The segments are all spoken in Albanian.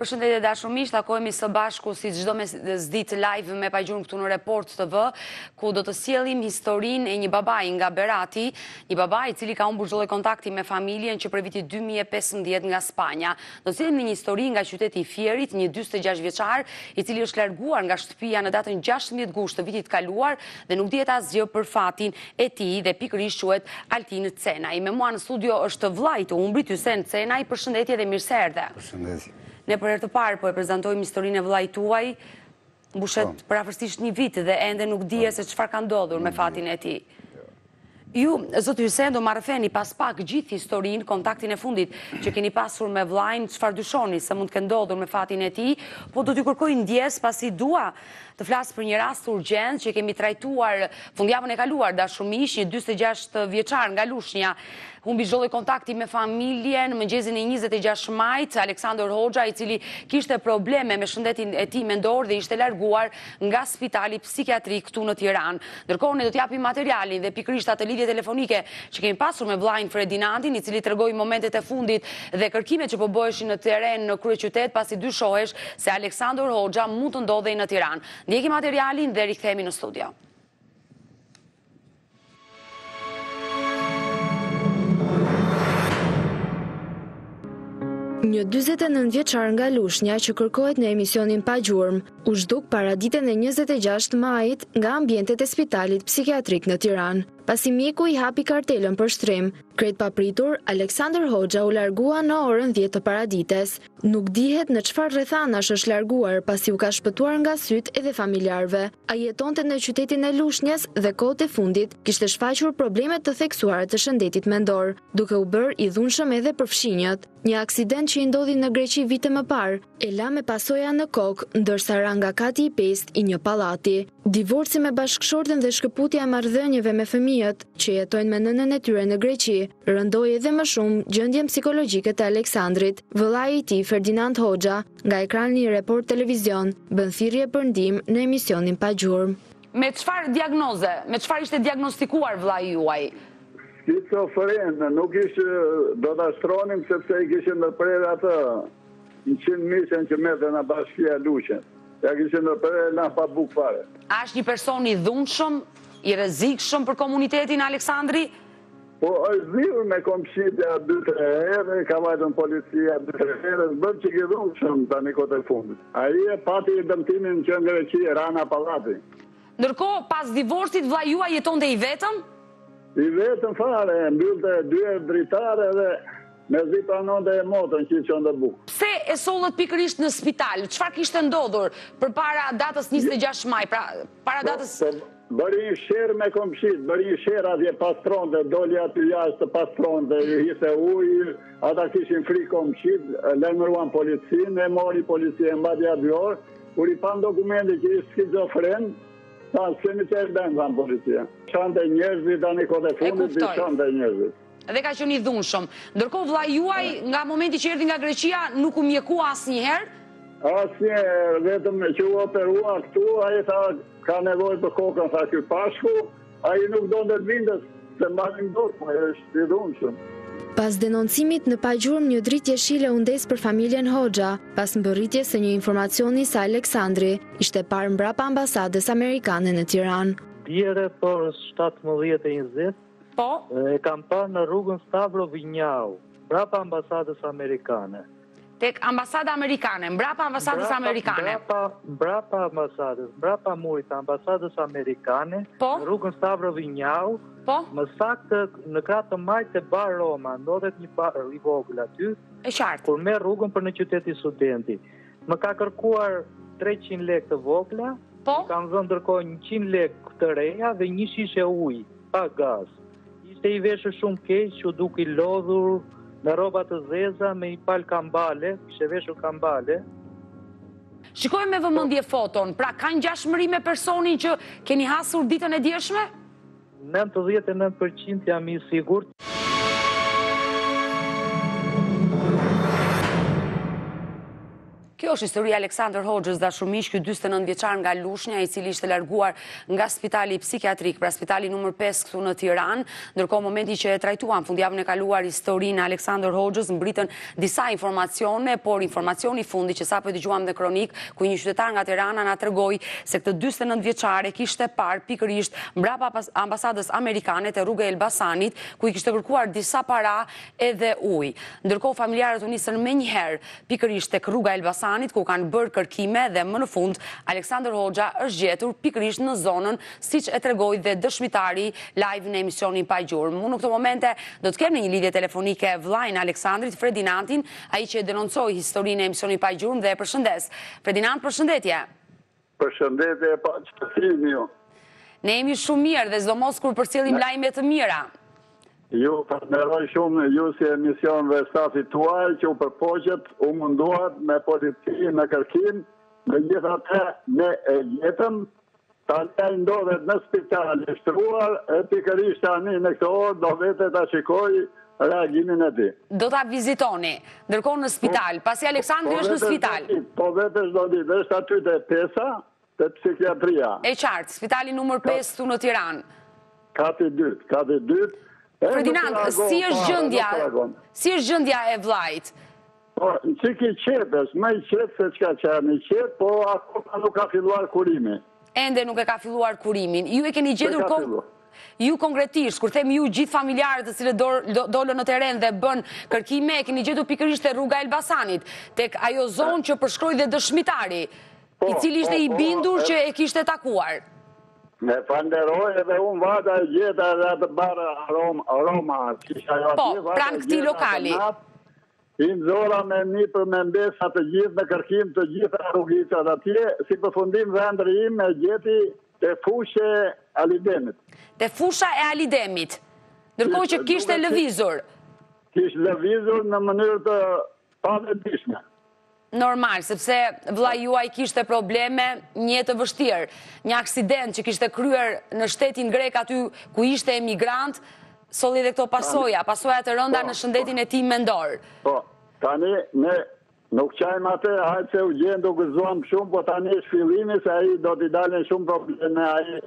Përshëndetje të dashur miq, takohemi së bashku si çdo mesditë live me Pa Gjurmë këtu në Report TV, ku do të sjellim historinë e një babai nga Berati, një baba i cili ka humbur çdo lloj kontakti me familjen që prej vitit 2015 nga Spanja. Do të sjellim një histori nga qyteti i Fierit, një 46 vjeçar, i cili është larguar nga shtëpia në datën 16 gusht të vitit të kaluar dhe nuk dihet asgjë për fatin e tij dhe pikërisht quhet Altin Cenaj. Me mua në studio është vllai i të humburit Hysen Cenaj, përshëndetje dhe mirë se erdhe. Përshëndetje. Ne për herë të parë po e prezantojmë historinë e vëllait tuaj, mbushet po. prafërsisht një vit dhe ende nuk dihet po. se çfarë ka ndodhur me fatin e tij. Jo. Ju, zoti Hysen, do na rrëfeni pas pak gjithë historinë, kontaktin e fundit që keni pasur me vllain, çfarë dyshoni se mund të ketë ndodhur me fatin e tij, po do t'ju kërkoj ndjesë pasi dua Të flas për një rast urgjent që kemi trajtuar fundjavën e kaluar, të dashur miq, një 46 vjeçar nga Lushnja, humbi çdo lloj kontakti me familjen, mëngjesin e 26 majit, Aleksandër Hoxha, i cili kishte probleme me shëndetin e tij mendor dhe ishte larguar nga spitali psikiatrik këtu në Tiranë. Ndërkohë ne do të japim materialin dhe pikërisht atë lidhje telefonike që kemi pasur me vllain Ferdinandin, i cili tregoi momentet e fundit dhe kërkimet që po bëheshin në terren në kryeqytet pasi dyshohesh se Aleksandër Hoxha mund të ndodhej në Tiranë. Ndjekim materialin dhe rikthehemi në studio. Një 49 vjeçar nga Lushnja që kërkohet në emisionin Pa Gjurmë, u zhduk paraditen e njëzet e gjashtë majit nga ambientet e Spitalit Psikiatrik në Tiranë. Pasi mjeku i hapi kartelën për shtrim, krejt papritur, Aleksandër Hoxha u largua në orën dhjetë të paradites. Nuk dihet në çfarë rrethanash është larguar pasi u ka shpëtuar nga sytë edhe familjarëve. Ai jetonte në qytetin e Lushnjes dhe kohët e fundit kishte shfaqur probleme të theksuara të shëndetit mendor, duke u bërë i dhunshëm edhe për fqinjët. Një aksident që i ndodhi në Greqi vite më parë, E la me pasoja në kokë, ndërsa ra nga kati i pestë i një pallati. Divorci me bashkëshorten dhe shkëputja e marrëdhënieve me fëmijët, që jetojnë me nënën e tyre në Greqi, rëndoi edhe më shumë gjendjen psikologjike të Aleksandrit. Vëllai i tij, Ferdinand Hoxha, nga ekrani i Report Televizion, bën thirrje për ndihmë në emisionin Pa Gjurmë. Me çfarë diagnoze, me çfarë ishte diagnostikuar vëllai juaj? Skicofren, nuk ishte, do ta shtronim sepse i kishin ndërprerë atë. Njëqind mijshen që merrte nga bashkia Lushnje ia kishin ndërprerë e lanë pa bukë fare. A është një person i dhunshëm, i rrezikshëm për komunitetin Aleksandri? Po është zier me komshitë nja dy tre herë, ka vajtur policia dy tre herë, është bërë çik i dhunshëm tani kohët e fundit. Ai e pati dëmtimin që në Greqi, ra nga pallati. Ndërkohë, pas divorcit vllai juaj jetonte i vetëm? I vetëm fare, mbyllte dyer dritare dhe mezi pranonte dhe motrën që i çonte bukë. Pse e sollët pikërisht në spital? Çfarë kishte ndodhur përpara datës njëzet e gjashtë maj, pra para datës? Po, po bëri një sherr me komshitë, bëri një sherr atje, pastronte, doli aty jashtë të pastronte, i hidhte ujë, ata kishin frikë komshitë, lajmëruan policinë, e mori policia, e mbajti aty dy orë. Kur i panë dokumentin që është skizofren, tha se mi qërë ben, thanë policia. Shante njerëzit, tani kohët e fundit i shante njerëzit. Dhe ka qenë i dhunshëm. Ndërkohë vllai juaj, nga momenti që erdi nga Greqia, nuk u mjekua asnjëherë? Asnjëherë, vetëm që u operua këtu, ai tha, ka nevojë për kokën, tha ky Pashku, Ai nuk donte të vinte, s'e mbanin dot, po është i dhunshëm. Pas denoncimit në pa gjurmë një dritë jeshile u ndez për familjen Hoxha, pas mbërritjes së një informacioni se Aleksandri ishte parë mbrapa Ambasadës Amerikane në Tiranë. Dje rreth orës shtatëmbëdhjetë e njëzet, e kam parë në rrugën Stavro Vinjau, mbrapa Ambasadës Amerikane. Tek ambasada amerikane, mbrapa ambasadës amerikane. Mbrapa, mbrapa ambasadës, mbrapa murit të ambasadës amerikane, po? në rrugën Stavro Vinjau, po? më saktë në krah të majtë te bar Roma, ndodhet një bar i vogël aty, e qartë. kur me rrugën për në qyteti studenti. Më ka kërkuar 300 lek të vogla, po? kam dhënë ndërkohë 100 lek të reja dhe një shishe ujë, pa gaz. Ishte i veshur shumë keq, u duk i lodhur, me rroba të zeza, me një palë kambale, kishe veshur kambale. Shikoje me vëmendje foton, pra ka ngjashmëri me personin që keni hasur ditën e djeshme? 99% jam i sigurt. Kjo është historia e Aleksandër Hoxhës, të dashur miq, ky 49 vjeçar nga Lushnja, i cili ishte larguar nga spitali psikiatrik, pra spitali numër 5 këtu në Tiranë. Ndërkohë momenti që e trajtuam fundjavën e kaluar historinë e Aleksandër Hoxhës mbërritën disa informacione, por informacioni i fundit që sapo e dëgjuam dhe në kronikë, ku një qytetar nga Tirana na tregoi se këtë 49 vjeçar e kishte parë pikërisht mbrapa ambasadës amerikane te rruga e Elbasanit, ku i kishte kërkuar disa para edhe ujë. Ndërkohë familjarët u nisën menjëherë pikërisht tek rruga e Elbasanit ku kanë bërë kërkime dhe më në fund Aleksandër Hoxha është gjetur pikërisht në zonën siç e tregoi dhe dëshmitari live në emisionin pa gjurmë. Unë në këto momente do të kem në një lidhje telefonike vllain e Aleksandrit, Fredinantin, ai që e denoncoi historinë në emisionin pa gjurmë dhe e përshëndes. Fredinant, përshëndetje. Përshëndetje e paçim dhe ju. Ne jemi shumë mirë dhe sidomos kur përcjellim lajme të mira. Ju falënderoj shumë ju si emision dhe stafi tuaj që u përpoqët, u munduat me polici në kërkim, me gjithë ato ne e gjetëm, tani ai ndodhet në spital i shtruar, e pikërisht tani në këtë orë do vete ta shikoj reagimin e tij. Do ta vizitoni, ndërkohë në spital, po, pasi Aleksandri po është në spital. Po vete çdo ditë, është aty te pesa, te psikiatria. E qartë, spitali numër 5 këtu në Tiranë. Kati 2, kati 2. Ferdinand, si është gjendja, si është gjendja e vëllait? Po, çik i qetë është, më i qetë se ç'ka qenë i qetë, po akoma nuk ka filluar kurimi. Ende nuk e ka filluar kurimin. Ju e keni gjetur S'ka ka kon... filluar? Ju konkretisht, kur them ju gjithë familjarët të cilët dor- do- dolën në terren dhe bënë kërkime, e keni gjetur pikërisht te rruga e Elbasanit, tek ajo zonë që përshkroi dhe dëshmitari, Po, i cili ishte po, i po, bindur e- që e kishte takuar. E falënderoj edhe unë vajta e gjeta edhe atë bar Roma, Roma, që ishte ajo Po, atje, vajta pranë e këtij gjeta atë lokali. natë, U nisa me nipër me mbesa të gjithë në kërkim të gjitha rrugicat atje, si përfundim dhëndri im e gjeti te fusha e Ali Demit. Te fusha e Ali Demit. Ndërkohë që kishte lëvizur. Kishte lëvizur në mënyrë të pavetëdijshme. Normal, sepse vëllai juaj kishte probleme një jetë të vështirë. Një aksident që kishte kryer në shtetin grek aty ku ishte emigrant, solli dhe këto pasoja, pasoja të rënda po, në shëndetin po. e tij mendor. Po, tani ne nuk qajmë atë, hajt se u gjend u gëzuam shumë, po tani është fillimi se ai do t'i dalin shumë probleme, ai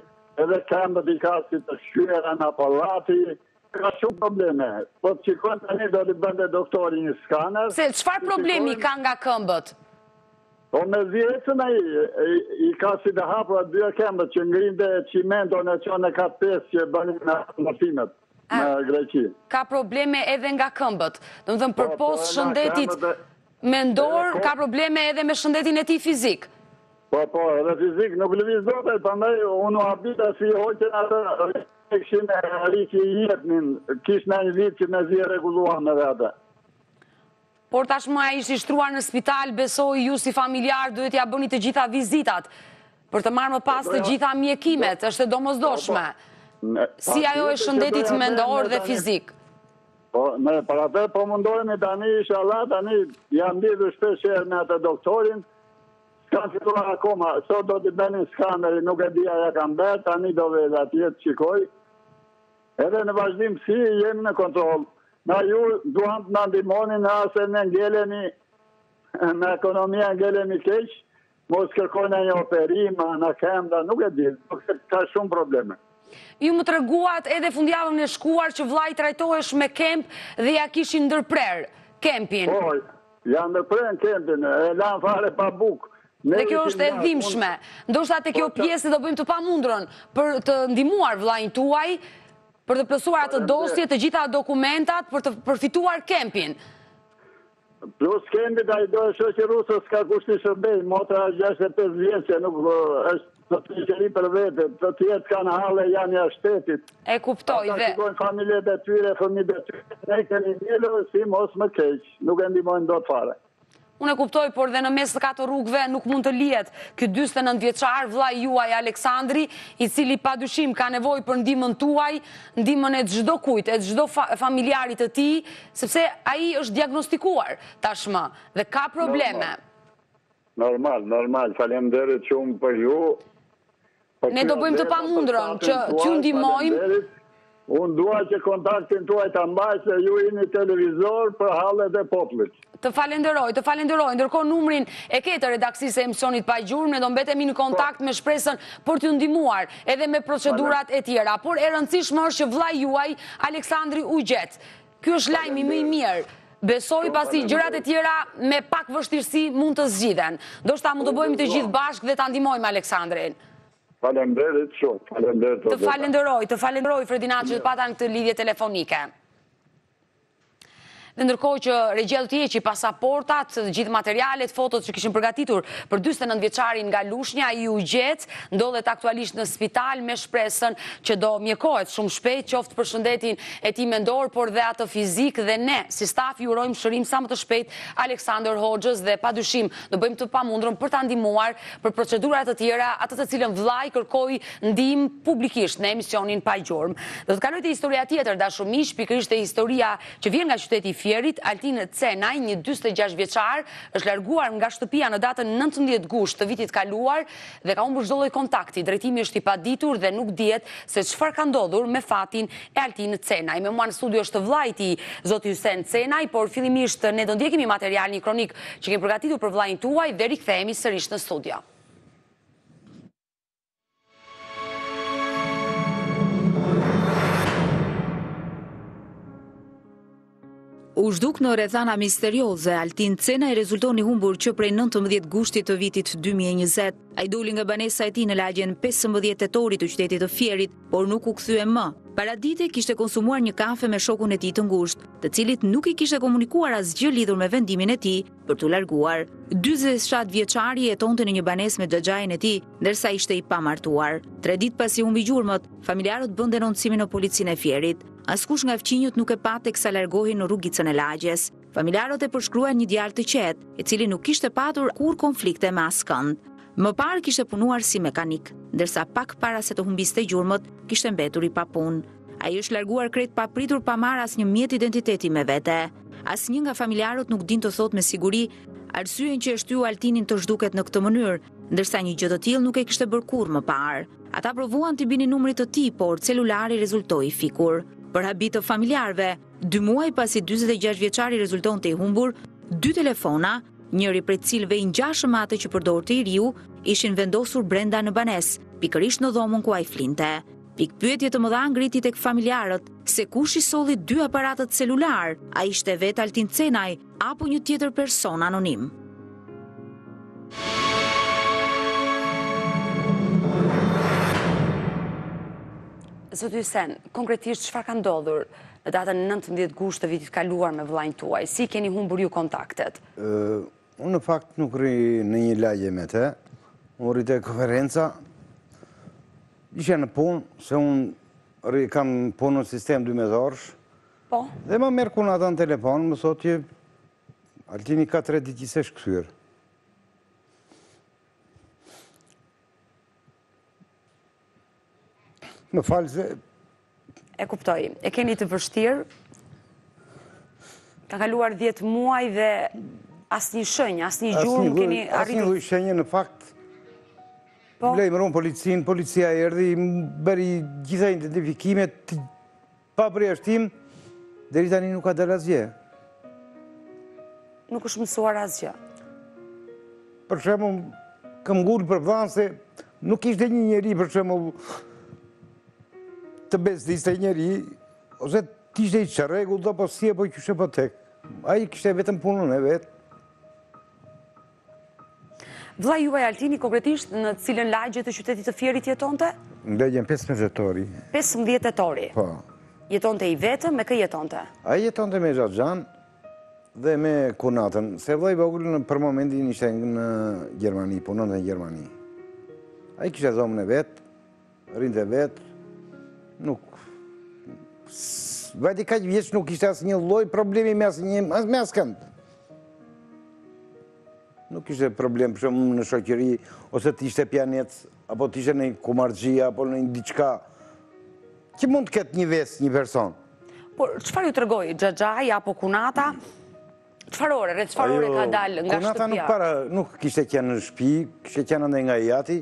edhe këmbët i ka si të shqyera në palati, Ka shumë probleme. Po të shikon tani do t'i bënte doktori një skaner. Se çfarë problemi ka nga këmbët? Po me zhjetën e i ka si të hapura dhe këmbët që ngrinte çimento në që në ka pesë që bënë në mërtimet në Greqi. Ka probleme edhe nga këmbët. Domethënë po, për po, pos shëndetit mendor, ka probleme edhe me shëndetin e tij fizik. Po, po, edhe fizik nuk lëviz dot, prandaj unë u habita si hoqën atë Kishim ri që i jetnin, kishin një vit që mezi e regulluan me vete. Por tashmë ai është i shtruar në spital, besoj ju si familjarë duhet t'ia bëni të gjitha vizitat, për të marrë më pas të gjitha mjekimet, është e domosdoshme. Si ajo e shëndetit mendor dhe fizik. Po, me për atë po mundohemi tani, isha la, tani jam lidhë shpeshherë me atë doktorin, S'ka filluar akoma, sot do t'i bënin skanerin, nuk e di a ja kanë bërë, tani do vete atje të shikoj. Edhe në vazhdimësi jemi në kontroll. Ndaj ju duam të na ndihmoni neve se ne ngelemi me ekonominë ngelemi keq, mos kërkojnë një operim, në këmbë a, nuk e di, ka shumë probleme. Ju më treguat edhe fundjavën e shkuar që vëllai trajtohesh me kemp dhe ja kishin ndërprerë kempin. Po, Ja ndërprenë kempin, e lanë fare pa bukë. Dhe kjo është e dhimshme. Ndoshta te kjo, po, pjesë do bëjmë të pamundrën për të ndihmuar vëllain tuaj për të plotësuar atë dosje, të gjitha dokumentat për të përfituar kempin. Plus kempit ai do dhe shoqërues, s'ka kush t'i shërbejë, motra është 65 vjeç që nuk është Në gjendje për vete, të tjerët kanë halle, janë jashtë shtetit. E kuptoj dhe. Ata shikojnë familjet e tyre, fëmijët e tyre. Ne kemi ngelur si mos më keq. Nuk e ndihmojnë dot fare. Unë e kuptoj, por dhe në mes të katër rrugëve nuk mund të lihet ky dyzet e nëntë vjeçar, vëllai juaj Aleksandri, i cili padyshim ka nevojë për ndihmën tuaj, ndihmën e çdokujt, e çdo familjarit të tij, sepse ai është diagnostikuar tashmë dhe ka probleme. Normal, normal, faleminderit shumë për ju. Ne do bëjmë të pamundrën që t'ju ndihmojmë. Unë dua që kontaktin tuaj ta mbaj se ju jeni televizor për hallet e popullit. Të falenderoj, të falenderoj. Ndërkohë numrin e ke të redaksisë së emisionit Pa Gjurmë, ne do mbetemi në kontakt me shpresën për t'ju ndihmuar edhe me procedurat e tjera. Por e rëndësishme është që vllai juaj Aleksandri u gjet. Ky është lajmi më i mirë. Besoj pasi gjërat e tjera me pak vështirësi mund të zgjidhen. Ndoshta mund të bëhemi të gjithë bashkë dhe ta ndihmojmë Aleksandrin. Falemderit shumë, falemderit të falenderoj, të falenderoj Ferdinand që të pata në këtë lidhje telefonike. Dhe ndërkohë që regjia do të heqi pasaportat, të gjithë materialet, fotot që kishin përgatitur për 49 vjeçarin nga Lushnja, ai u gjet, ndodhet aktualisht në spital me shpresën që do mjekohet shumë shpejt, qoftë për shëndetin e tij mendor por dhe atë fizik dhe ne si staf i urojmë shërim sa më të shpejtë Aleksandër Hoxhës dhe padyshim do bëjmë të pamundrën për ta ndihmuar për procedura të tjera atë të cilën vëllai kërkoi ndihmë publikisht në emisionin Pa Gjurmë. Do të kaloj te historia tjetër dashur miq, pikërisht te historia që vjen nga qyteti i Fierit, Altin Cenaj, një dyzet e gjashtë vjeçar, është larguar nga shtëpia në datën nëntëmbëdhjetë gusht të vitit kaluar Dhe ka humbur çdo lloj kontakti, drejtimi është i paditur dhe nuk dihet se çfarë ka ndodhur me fatin e Altin Cenaj. Me mua në studio është vllai i tij, zoti Hysen Cenaj, por fillimisht ne do ndjekim një material, një kronikë që kemi përgatitur për vllain tuaj dhe rikthehemi sërish në studio. U zhduk në rrethana misterioze, Altin Cenaj rezulton i humbur që prej 19 gushtit të vitit 2020. Ai doli nga banesa e tij në lagjen 15 tetorit të qytetit të Fierit, por nuk u kthye më. Paradite kishte konsumuar një kafe me shokun e tij të ngushtë, të cilit nuk i kishte komunikuar asgjë lidhur me vendimin e tij për t'u larguar. 47 vjeçari jetonte në një banesë me xhaxhain e tij, ndërsa ishte i pamartuar. Tre ditë pasi humbi gjurmët, familjarët bënë denoncimin në policinë e Fierit. Askush nga fqinjët nuk e pa teksa largohej në rrugicën e lagjes. Familjarët e përshkruajnë një djalë të qetë, i cili nuk kishte patur kurrë konflikte me askënd. Më parë kishte punuar si mekanik, ndërsa pak para se të humbiste gjurmët, kishte mbetur i papunë. Ai është larguar krejt papritur pa marrë asnjë mjet identiteti me vete. Asnjë nga familjarët nuk di të thotë me siguri arsyen që e shtyu Altinin të zhduket në këtë mënyrë, Ndërsa një gjë të tillë nuk e kishte bërë kurrë më parë. Ata provuan t'i binin numrit të tij, por celulari rezultoi i fikur. Për habi të familjarëve, dy muaj pasi dyzet e gjashtë vjeçari rezultonte i humbur, dy telefona, njëri prej të cilëve i ngjashëm me atë që përdorte i riu, ishin vendosur brenda në banesë, pikërisht në dhomën ku ai flinte. Pikëpyetje të mëdha ngriti tek familjarët se kush i solli dy aparatët celularë. A ishte vetë Altin Cenaj, apo një tjetër person anonim. Zot Hysen, konkretisht çfarë ka ndodhur në datën 19 gusht të vitit kaluar me vëllain tuaj? Si i keni humbur ju kontaktet? unë në fakt nuk rri në një lagje me të. Unë rri te konferenca. Isha në punë, se unë rri kam punë në sistem dymujorsh, Po. Dhe më merr kunata në telefon, më thotë që Altini ka tre ditë që s'është kthyer. Më fal se... E kuptoj, e keni të vështirë, kanë kaluar 10 muaj dhe asnjë shenjë, asnjë gjurmë keni arritur... Asnjë shenjë, në fakt, po. Lajmëruam policinë, policia erdhi, bëri gjitha identifikimet, Pa përjashtim, deri tani nuk ka dalë asgjë. Nuk është mësuar asgjë. Për shembull, kam ngel pa u dhanë se nuk ishte një njeri për shembull të bezdiste njeri ose të ishte i çrregullt apo si apo qysh apo tek. Ai kishte vetëm punën e vet. Vllai juaj Altini konkretisht në cilën lagje të qytetit të Fierit jetonte? Në lagjen 15 tetori. 15 tetori. Po. Jetonte i vetëm, me kë jetonte? Ai jetonte me xhaxhan dhe me kunatën, se vllai i vogël për momentin ishte në Gjermani, punonte në Gjermani. Ai kishte dhomën e vet, Rrinte vetë, nuk... Vajti kaq vjeç nuk ishte asnjë lloj problemi me asnjë... As me askënd. Nuk ishte problem për shembull në shoqëri, ose të ishte pijanec, apo të ishte ndonjë kumarxhi, apo ndonjë diçka. Që mund të ketë një ves, një person. Por, çfarë ju tregoi, xhaxhai, apo kunata? Çfarë ore, rreth çfarë ore ka dalë nga shtëpia? Ajo, kunata nuk nuk kishte qenë në shpi, kishte qenë andej nga i ati,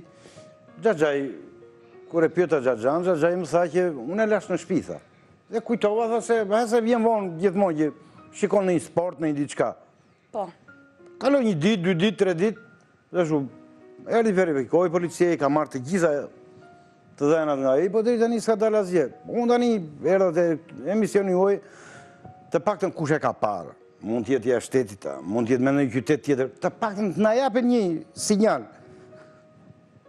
xhaxhai, kur e pyeta xhaxhan, xhaxhai më tha që unë e lashë në shpi, tha. Dhe kujtova, tha se, ha se vjen vonë gjithmonë që shikon ndonjë sport, ndonjë diçka. Po. Kaloi një ditë, dy ditë, tre ditë, Kështu, erdhi verifikoi policia, i ka marrë të gjitha të dhënat nga ai, po deri tani s'ka dalë asgjë. Unë tani erdha te emisioni juaj, të paktën kush e ka parë, mund të jetë jashtë shtetit, mund të jetë në ndonjë qytet tjetër, të paktën të na japin një sinjal.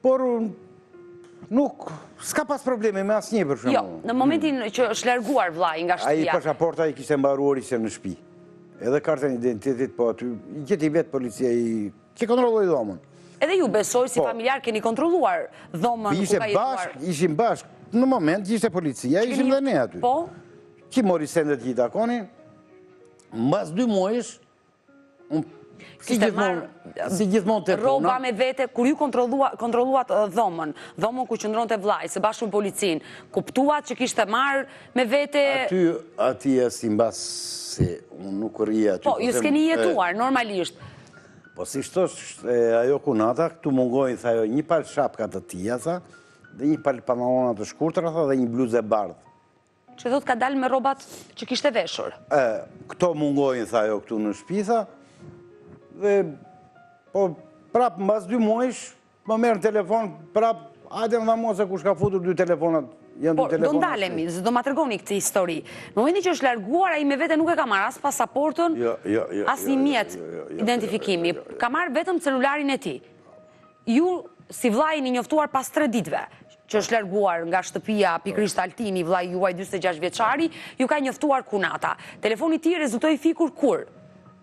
Por nuk, s'ka pas probleme me asnjë për shembull. Jo, në momentin që është larguar vllai nga shpia. Ai pashaporta i kishte mbaruar ishte në shpi. Edhe kartën e identitetit, po aty, i gjeti vetë policia i... Që kontrolloi dhomën. Edhe ju besoj si po. familjarë keni kontrolluar dhomën ku ka jetuar. Ishim bashkë, në moment që ishte policia, ishim dhe ne aty. Po? Që i mori sendet që i takonin, mbas dy muajsh, Unë Kishte marrë si gjithmonë te rroba me vete kur ju kontrollua kontrolluat dhomën, dhomën ku qëndronte vllai së bashku me policinë. Kuptuat që kishte marrë me vete Aty aty s'e di pasi unë nuk rri aty. Po, po ju s'keni jetuar normalisht. Po siç tha ajo kunata, këtu mungojnë tha ajo një palë shapka të tija tha, dhe një palë pantallona të shkurtra tha dhe një bluzë e bardhë. Që do të thotë ka dalë me rrobat që kishte veshur. E, këto mungojnë, tha ajo këtu në shpi tha, dhe, po, prapë, mbas dy muajsh, më merr në telefon, prapë, hajde na tha mua se kush ka futur dy telefonat, janë dy telefonat. Po, do ndalemi, do ma tregoni këtë histori. Në momentin që është larguar, ai me vete nuk e ka marrë, as pasaportën, jo, jo, jo, asnjë mjet identifikimi. Ka marrë vetëm celularin e tij. Ju si vëlla jeni njoftuar pas tre ditëve që është larguar nga shtëpia pikërisht Altini, vëllai juaj njëzet e gjashtë vjeçari, ju ka njoftuar kunata. Telefoni i tij rezultoi i fikur kur?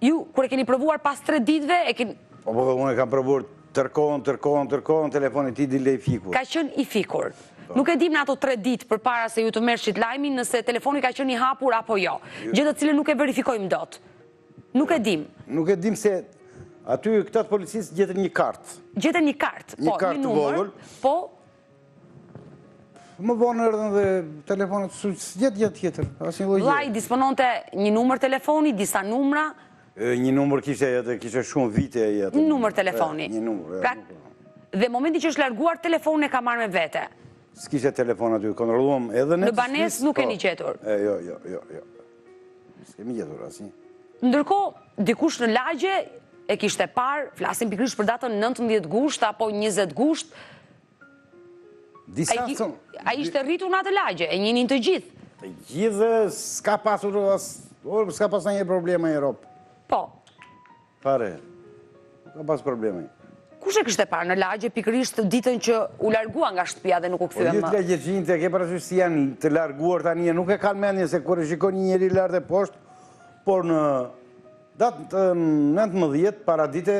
Ju kur e keni provuar pas tre ditëve e keni Po po, unë e kam provuar tërë kohën, tërë kohën, tërë kohën, telefoni i tij dilte i fikur. Ka qenë i fikur. Nuk e dimë në ato tre ditë përpara se ju të merrshit lajmin nëse telefoni ka qenë i hapur apo jo. Gjë të cilën nuk e verifikojmë dot. Nuk e dimë. Nuk e dimë se aty këta të policisë gjetën një kartë. Gjetën një kartë, po, një numër, po. Më vonë erdhën dhe telefonat, s'gjetën gjë tjetër, asnjë lloj. Vllai, dispononte një numër telefoni, disa numra? Një numër kishte ai, kishte shumë vite ai. Një numër telefoni? Një numër, e pra, nuk. Dhe momenti që është larguar, telefonin e ka marrë me vete? S'kishte telefon aty, kontroluam edhe në të shpis. Në banesë nuk e keni, po. gjetur? E, jo, jo, jo, jo. S'kemi gjetur asnjë. Ndërkohë, dikush në lagje e kishte parë, flasim pikërisht për datën 19 gusht apo 20 gusht. Disa thonë. Ai ishte rritur në atë lagje, e njihnin të gjithë. Të gjithë s'ka pasur as, s'ka pasur një problem në Europë. Po. Pare. Nuk ka pas probleme. Kush e kishte parë në lagje pikërisht ditën që u largua nga shtëpia dhe nuk u kthye po, më? Po gjithë lagje, fqinjtë e ke parasysh si janë të larguar tani e nuk e kanë mendjen se kur e shikon një njeri lart e poshtë, por në datë 19 para dite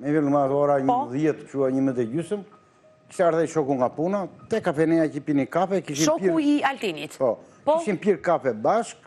me vjen më ora 10 po. a 11 e gjysëm, kishte ardhur shoku nga puna, te kafeneja që pinin kafe, kishin pirë. Shoku i Altinit. Po. po. Kishin pirë kafe bashkë.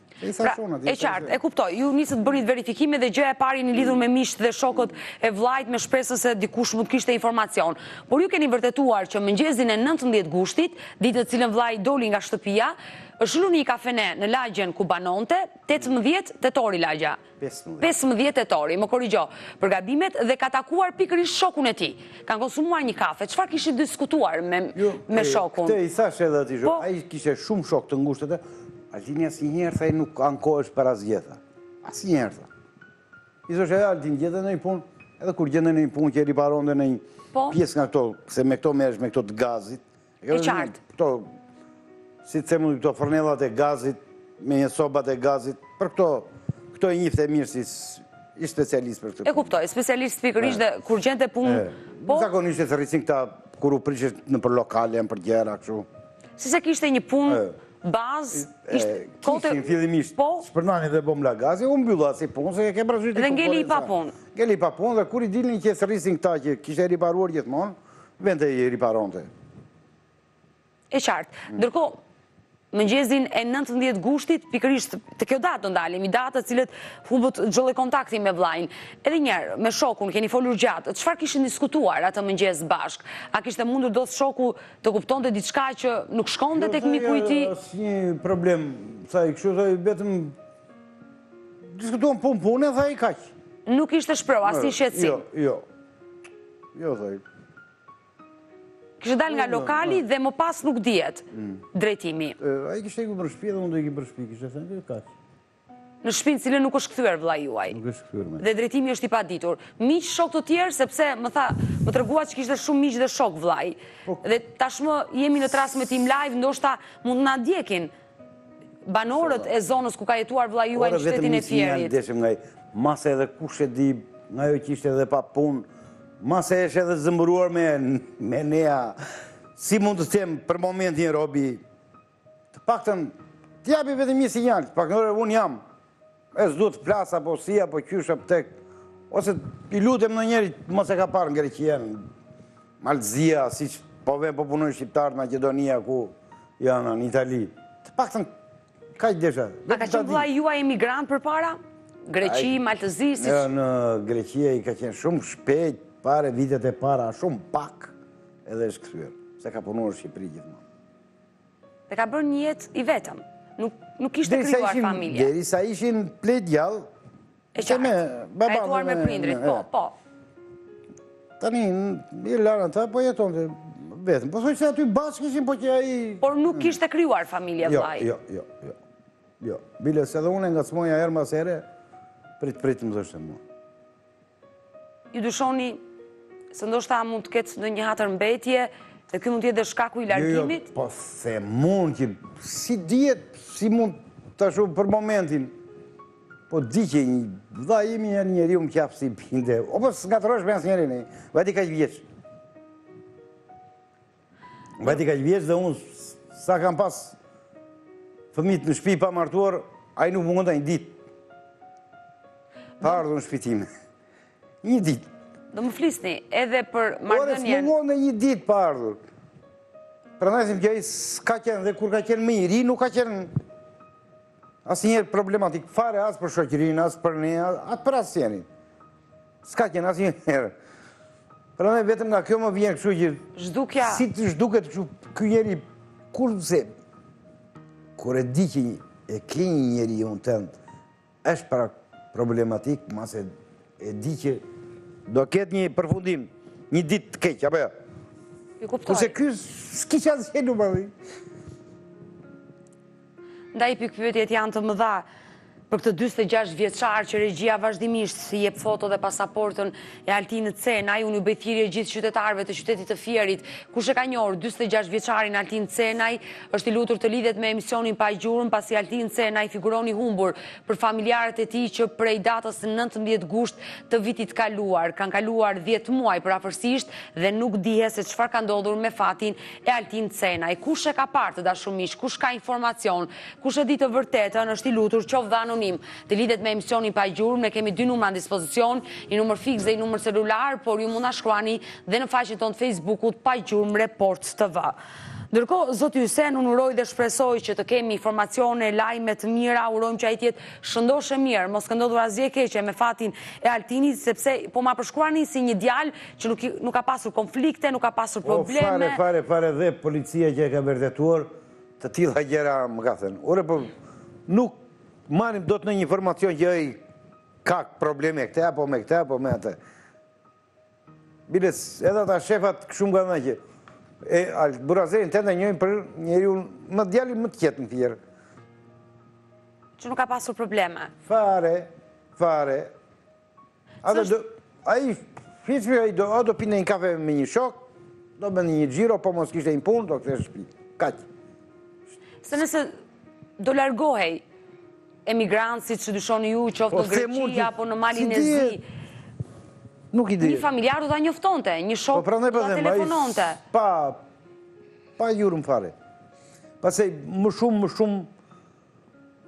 Pra, e qartë, e kuptoj, ju nisët të bënit verifikime dhe gjëja e parë jeni lidhur me miqtë dhe shokët e vllait me shpresën se dikush mund të kishte informacion. Por ju keni vërtetuar që mëngjezin e 19 gushtit, ditë në cilën vllai doli nga shtëpia, është ulur në një kafene në lagjen ku banonte, 18 tetori lagja. pesëmbëdhjetë tetori, më korrigjo, për gabimet dhe ka takuar pikërisht shokun e tij. Kanë konsumuar një kafe. Çfarë kishin diskutuar me jo, me shokun? Këtë i thashë edhe atij. Po, ai kishte shumë shok të ngushtë atë. Altini asnjëherë tha nuk ankohesh për asgjë tha. Asnjëherë tha. I thoshë edhe Altini gjente ndonjë punë, edhe kur gjente ndonjë punë që riparonte ndonjë po. pjesë nga këto, se me këto merresh me këto të gazit, E qartë. Këto, si të themë, këto fornellat e gazit, me një fjalë sobat e gazit, për këto, këto i njifte mirë si specialist për këtë. E kuptoj, specialist pikërisht dhe kur gjente punë, po... Zakonisht e thërrisnin këta, kur u prishte nëpër lokale, nëpër gjëra, kështu. S'është se kishte një punë, bazë, ishte... Kishte, fillimisht, po? shpërndante dhe bombola gazi, u mbyll ajo si punë, se e ke parasysh ti konkurrenca. Dhe ngeli i papunë. Ngeli i papunë, dhe kur i dilin që e thërrisnin këta që kishte riparuar gjithmonë, Vente i riparonte. E qartë. Ndërkohë, mëngjesin e 19 gushtit, pikërisht te kjo datë do ndalemi, datë në të cilën humbet çdo lloj kontakti me vllain. Edhe një herë, me shokun, keni folur gjatë, çfarë kishin diskutuar atë mëngjes bashkë? A kishte mundur dot shoku të kuptonte diçka që nuk shkonte jo, tek miku i tij? Jo, asnjë problem, tha ai kështu, tha ai vetëm, diskutuam punë pune, tha ai kaq. Nuk kishte shprehur asnjë shqetësim? Jo, jo. Jo, dhe... Kishte dal nga lokali dhe më pas nuk dihet mm. drejtimi. Ai kishte ikur për shpi dhe unë do iki për shpi, kishte thënë dhe kaq. Në shpi në të cilën nuk është kthyer vëllai juaj. Nuk është kthyer më. Dhe drejtimi është i paditur. Miq shokë të tjerë, sepse më tha, më treguat që kishte shumë miq dhe shokë vëllai. Po. Dhe tashmë jemi në transmetim live, ndoshta mund të na ndjekin. banorët e zonës ku ka jetuar vëllai juaj në qytetin e Fierit. Ore vetëm një sinjal mbase edhe kush e di nga ajo që ishte edhe pa punë, mbase është edhe zemëruar me me nea. Si mund të them për momentin Robi, të paktën të japi vetëm një sinjal, të paktën unë jam E s'dua të flas apo si apo qysh apo tek ose i lutem ndonjë njeri mos e ka parë në Greqi, në Mal të Zi a, siç po venë po punojnë shqiptarët Maqedonia ku janë në Itali. Të paktën kaq desha. A ka qenë vëllai juaj emigrant përpara? Greqi, Mal të Zi, siç Jo, në Greqi ai ka qenë shumë shpejt, fare vitet e para shumë pak edhe është kthyer. Se ka punuar në Shqipëri gjithmonë. E ka bërë një jetë i vetëm. Nuk, nuk kishte krijuar familje. Derisa ishin pleqtë gjallë. E që me baba. Jetuar me prindrit, po, po. Tani, mirë lanë ata, po jetonte vetëm. Po thuajse aty bashkë ishin, po që ai... Por nuk hmm. kishte krijuar familje jo, vëllai. Jo, jo, jo. Jo, biles edhe unë e ngacmoja herë mas herë, prit prit më thoshte mua. Ju dyshoni se ndoshta mund të ketë ndonjë hatërmbetje dhe kjo mund të jetë dhe shkaku i jo, jo, largimit? Po se mund që s'i dihet, si mund të shumë për momentin, po di që një, dha imi një njëri unë kjafë si binde, o po së nga të rëshme asë njëri një, vajti kaq vjeç. Vajti kaq vjeç dhe unë sa kam pas fëmijët në shpi pa martuar, ai nuk më mungonte një dit. Pa ardhë në shpi time. Një dit. Do më flisni edhe për marrëdhënien. Ore, së një dit pa ardhë. Pra domethënë që ai s'ka qenë dhe kur ka qenë më i ri, nuk ka qenë asnjëherë problematik. Fare as për shoqërinë, as për ne, as për asnjeri. S'ka qenë asnjëherë. Prandaj vetëm nga kjo më vjen kështu që zhdukja. Si të zhduket kështu ky njeri kurse kur e di që e ke një njeriun tënd, është para problematik, mbase, e di që do ketë një përfundim, një ditë të keq, apo jo? Ja? Kurse ky s'kish pas qenë, më Ndaj pikëpyetjet janë të mëdha për këtë dyzet e gjashtë vjeçar që regjia vazhdimisht jep foto dhe pasaportën e Altin Cenaj, unë i bëj thirrje gjithë qytetarëve të qytetit të Fierit, kush e ka njohur dyzet e gjashtë vjeçarin Altin Cenaj, është i lutur të lidhet me emisionin Pa Gjurmë pasi Altin Cenaj figuron i humbur për familjarët e tij që prej datës nëntëmbëdhjetë gusht të vitit të kaluar, kanë kaluar dhjetë muaj përafërsisht dhe nuk dihet se çfarë ka ndodhur me fatin e Altin Cenaj, kush e ka parë të dashur miq, kush ka informacion, kush e di të vërtetën, është i lutur, qoftë dhe anonim, të lidhet me emisionin pa gjurmë, ne kemi dy numra në dispozicion, një numër fiks dhe një numër celular, por ju mund na shkruani dhe në faqen tonë të Facebookut pa gjurmë report TV. Ndërkohë, zoti Hysen, unë uroj dhe shpresoj që të kemi informacione, lajme të mira, urojmë që ai të jetë shëndoshë e mirë, mos ketë ndodhur asgjë e keqe me fatin e Altinit, sepse po ma përshkruani si një djalë që nuk, nuk ka pasur konflikte, nuk ka pasur probleme. O, fare, fare, fare dhe policia që e ka vërtetuar, të tilla gjëra më ka thënë. Ore, po, nuk marrim dot ndonjë informacion që ai ka probleme me këtë, apo me këtë, apo me atë. Biles, edhe ta shefat kështu më kanë thënë që, e, alë, burazer të njohin për njeri unë më djali më të qetë në Fier. Që nuk ka pasur probleme. Fare, fare, A i fifi, a i do, a do pinte një kafe me një shok, do bënte një xhiro, po mos kishte një punë, do kthehej shpi. Kaq. Se nëse do largohej emigrant, siç dyshoni ju, qoftë në Greqia, apo në Malin e Zi, Nuk e di. Një familjar do ta njoftonte, një shok po, do ta telefononte. Pa pa gjurmë fare. Pastaj më shumë më shumë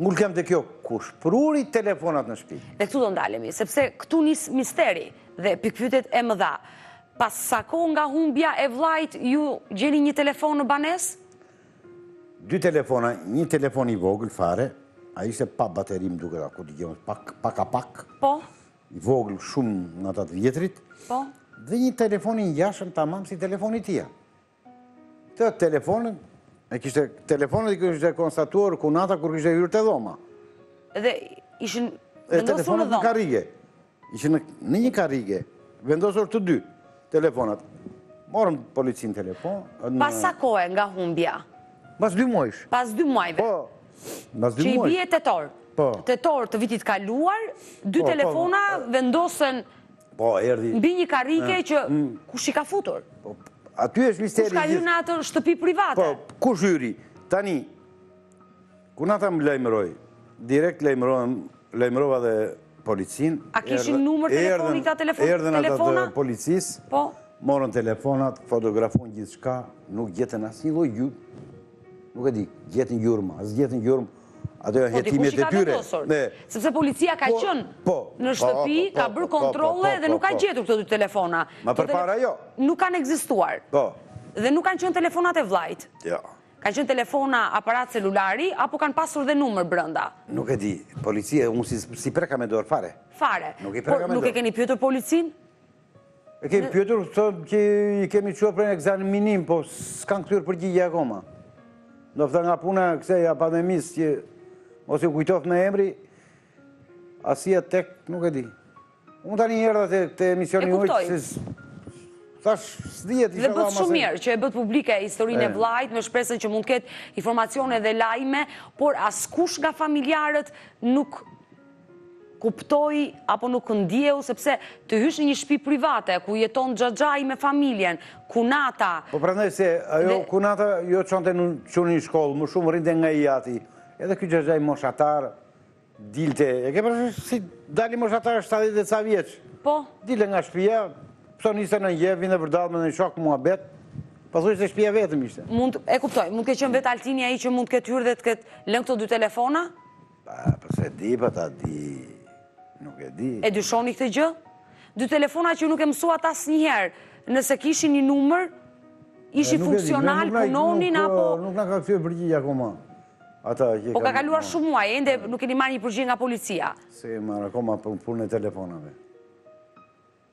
Ngul këmbë te kjo kush pruri telefonat në shpi. Dhe këtu do ndalemi, sepse këtu nis misteri dhe pikëpyetjet e mëdha. Pas sa kohe nga humbja e vllait ju gjeni një telefon në banesë? Dy telefona, një telefon i vogël fare, ai ishte pa bateri më duket, ku di gjë, pak a pak. Po. I vogël shumë nga ata të vjetrit. Po. Dhe një telefon i ngjashëm tamam si telefoni i tija. Telefonin, e kishte telefonat i kishte konstatuar kunata kur kishte hyrë te dhoma. Dhe ishin vendosur në dhoma? Telefonat në karrige. Ishin në një karrige, vendosur të dy telefonat. Morëm policinë telefon. Pas sa kohe nga humbja? Pas dy muajsh. Pas dy muajve. Po. Pas dy muajsh. Që i bie tetor. Po. Tetor të vitit të kaluar, dy po, po, telefona po. vendosen Po, mbi një karrige që kush i ka futur? Po, aty është misteri... Kush ka hyrë në atë shtëpi private? Po, kush hyri? Tani, kur na tha më lajmëroi? Direkt lajmërova dhe policinë... A kishin numër telefoni ata telefona? Erdhën ata të policisë, po? morën telefonat, fotografuan gjithçka, nuk gjetën asnjë lloj gjurme. Nuk e di, gjetën gjurma, a s'gjetën gjurma. Ato janë hetimet e tyre. Sepse policia ka qënë në shtëpi, ka bërë kontrolle dhe nuk ka gjetur këto dy telefona. Më përpara jo. Nuk kanë ekzistuar. Po. Dhe nuk kanë qënë telefonat e vllait. Jo. Kanë qënë telefona, aparat celulari, apo kanë pasur dhe numër brënda? Nuk e di. Policia, unë s'i preka me dorë, fare. Fare. Nuk i preka me dorë. Nuk e keni pyetur policinë? E kemi pyetur, tha që i kemi çuar për ekzaminim, po s'kanë kthyer përgjigje akoma. Ndoshta nga puna kësaj pandemisë që mos iu kujtoftë emri, arsye tjetër nuk e di. Unë tani erdha te emisioni juaj. E kuptoj. Thashë, s'dihet ishalla masë. Dhe bëtë shumë mirë që e bëtë publike historinë e vllait, me shpresën që mund të ketë informacione dhe lajme, por askush nga familjarët nuk kuptoi apo nuk ndjeu sepse të hysh në një shtëpi private ku jeton xhaxhai me familjen, kunata. Po prandaj se ajo kunata e çonte çunin në shkollë, më shumë rrinte nga i ati. Edhe ky xhaxhai moshatar dilte, e ke parasysh si dalin moshatarët shtatëdhjetë e ca vjeç. Po. Dilte nga shtëpia, pse niste në një, vinte përdallë me ndonjë shok muhabet, pothuajse shtëpia e vetëm ishte. Mund, e kuptoj, mund të ketë qenë vetë Altini ai që mund të ketë hyrë dhe të ketë lënë këto dy telefona? Pa, përse po di, pa po ta di, nuk e di. E dyshoni këtë gjë? Dy telefona që ju nuk e mësuat asnjëherë, nëse kishin një numër, ishin funksionalë, punonin, apo... Nuk na kanë kthyer përgjigje akoma. Po kanë kaluar shumë muaj, ende nuk keni marrë një përgjigje nga policia. S'kemi marrë akoma për punë e telefonave.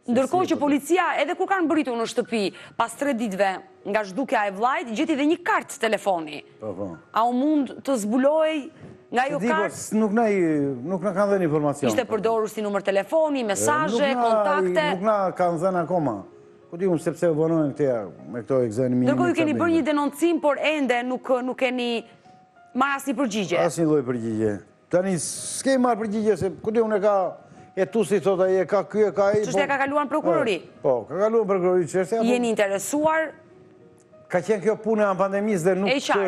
Ndërkohë që policia edhe kur kanë mbërritur në shtëpi pas tre ditëve nga zhdukja e vllait, gjeti dhe një kartë telefoni. Po, po. A u mund të zbulohej nga ajo kartë? Po, nuk na nuk na kanë dhënë informacion. Ishte përdorur si numër telefoni, mesazhe, kontakte. Nuk na kanë dhënë akoma. Ku di unë sepse vonojnë këta me këto ekzaminime. Ndërkohë ju keni bërë një denoncim, por ende nuk keni marrë asnjë përgjigje. Asnjë lloj përgjigje. Tani s'kemi marrë përgjigje se ku di unë e ka e tu si thot ai e ka ky e ka ai. Çështja po- ka kaluar në prokurori. Po, ka kaluar në prokurori çështja. Po- Jeni interesuar? Ka qenë kjo punë e pandemisë dhe nuk të,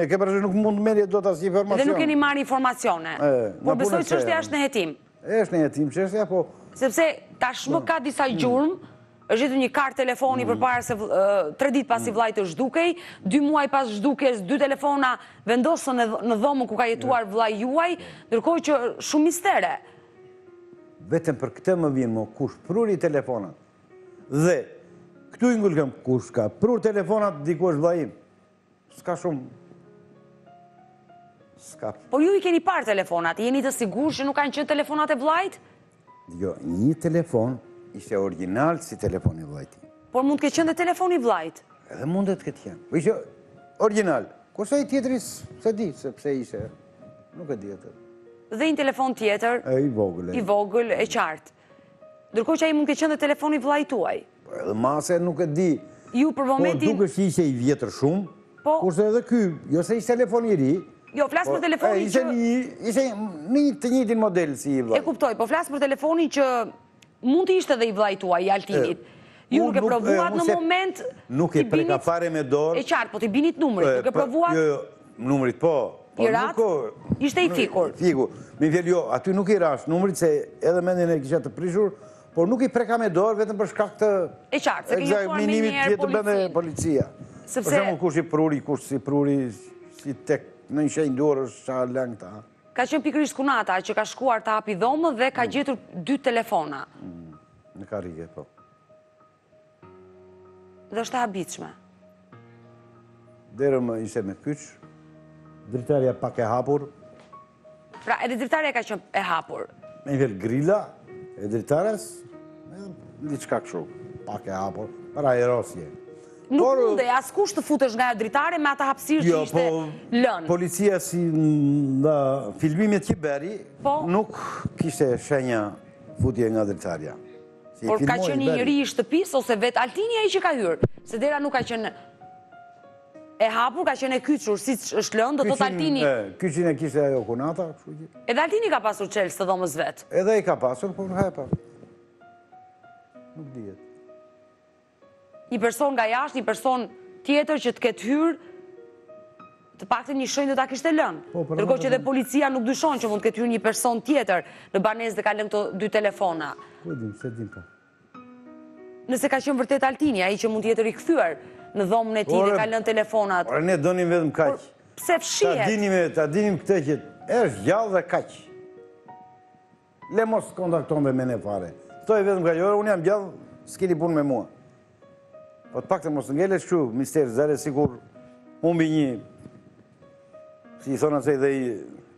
e ke parasysh nuk mund të merrje dot as informacion. Dhe nuk keni marrë informacione. Por besoj çështja është në hetim. Është në hetim çështja, po... Sepse tashmë ka disa gjurmë, është gjetur një kartë telefoni përpara se tre ditë pasi vëllai të zhdukej, dy muaj pas zhdukjes, dy telefona vendosen në dhomën ku ka jetuar vëllai juaj, ndërkohë që shumë mistere. Vetëm për këtë më vjen mua, kush pruri telefonat. Dhe, këtu i ngulkëm kush ka prur telefonat, diku është vëllai im. S'ka shumë. S'ka. Por ju i keni parë telefonat, jeni të sigurt që nuk kanë qenë telefonat e vëllait? Jo, një telefon ishte origjinal si telefoni i vëllait. Por mund të ketë qenë dhe telefoni i vëllait? Edhe mund të ketë qenë. Po ishte origjinal. Kurse ai tjetri s'e di, se pse ishte. Nuk e di atë. Dhe një telefon tjetër? I vogël. I vogël, e qartë. Ndërkohë që ai mund të ketë qenë dhe telefoni i vëllait tuaj. Po edhe mbase nuk e di. Ju për momentin. Po duket që ishte i vjetër shumë. Po. Kurse edhe ky, jo se ishte telefon i ri. Jo, flas për po, telefonin që ishte në një të njëjtin model si i vëllai. E kuptoj, po flas për telefonin që mund të ishte dhe i vëllait tuaj, i Altinit. Ju nuk e provuat në moment... Nuk e preka fare me dorë... E qartë, po t'i binit numrit, nuk e provuat... Jo, jo, numrit po... Po i ratë, ishte i fikur. Fikur. Mi vjel, jo, aty nuk i rashë numrit, se edhe mendjen e kisha të prishur, por nuk i preka me dorë, vetëm për shkak të... E qartë, se keni njoftuar menjëherë policinë. Policia. Sepse... Për shumë kush i pruri, kush s'i pruri, si të kenë një shenjë dore është qa lëngë ta. Ka qenë pikërisht kunata, që ka shkuar të hapi dhomën dhe ka gjetur dy telefona. Mm. Në karrige, po. Dhe është e habitshme. Dera më ishte me kyç. Dritarja pak e hapur. Pra, edhe dritarja ka qenë e hapur. Menjëherë grila e dritares, një çikë kështu, pak e hapur, pra e rosje. Nuk mundte askush të futej nga dritarja me atë hapësirë që jo, ishte po, lënë. Policia si në filmimet që bëri, po. nuk kishte shenja Futje nga dritarja. Por ka qenë një njeri i shtëpisë ose vetë Altini ai që ka hyrë? Se dera nuk ka qenë e hapur, ka qenë e kyçur, siç është lënë, do të thotë Altini... Kyçin e kishte ajo kunata, kështu që... Edhe Altini ka pasur çelës të dhomës vetë? Edhe ai ka pasur, por hepa. Nuk dihet. Një person nga jashtë, një person tjetër që të ketë hyrë, të paktën një shenjë do ta kishte lënë. Po, po, ndërkohë po, që dhe policia nuk dyshon që mund të ketë hyrë një person tjetër në banesë dhe ka lënë këto dy telefona. Ku e dim, s'e dim po. Nëse ka qenë vërtet Altini, ai që mund të jetë rikthyer në dhomën e tij dhe ka lënë telefonat. Ore ne donim vetëm kaq. Pse fshihet? Ta dinim, ta dinim këtë që është gjallë dhe kaq. Le mos të kontakton dhe me ne fare. Të thotë vetëm kaq ore, unë jam gjallë, s'kini punë me mua. Po të paktën mos të ngelesh kështu, mister zëre, sikur humbi një, si i thonë asaj dhe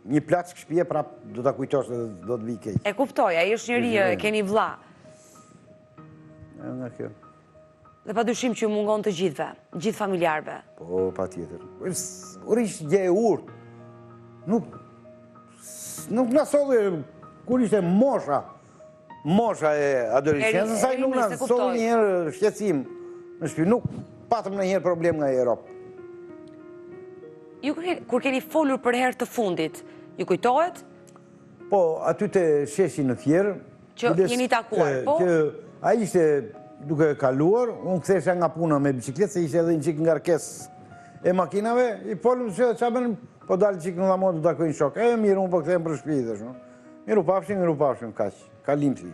një plaçkë shpie, prapë do ta kujtosh dhe do të vijë keq. E kuptoj, ai është njeri, e kemi vlla. E nga kjo. Dhe padyshim që ju mungon të gjithëve, gjithë familjarve. Po, patjetër. Por ishte djalë i urtë. Nuk, nuk na solli, kur ishte mosha, mosha e adoleshencës, ai nuk na solli njëherë shqetësim në shpi, nuk patëm ndonjëherë problem nga ai rob. Ju kur keni folur për herë të fundit, ju kujtohet? Po, aty te sheshi në Fier, Që jeni takuar, po? Ai ishte duke kaluar, unë kthehesha nga puna me biçikletë, se ishte edhe një çikë ngarkesë e makinave, i fola, ça bën, po dal një çikë në hamo të takoj një shok, e mirë unë po kthehem për shpi, dhe shumë. Mirupafshim, mirupafshim, kaq, kalimthi.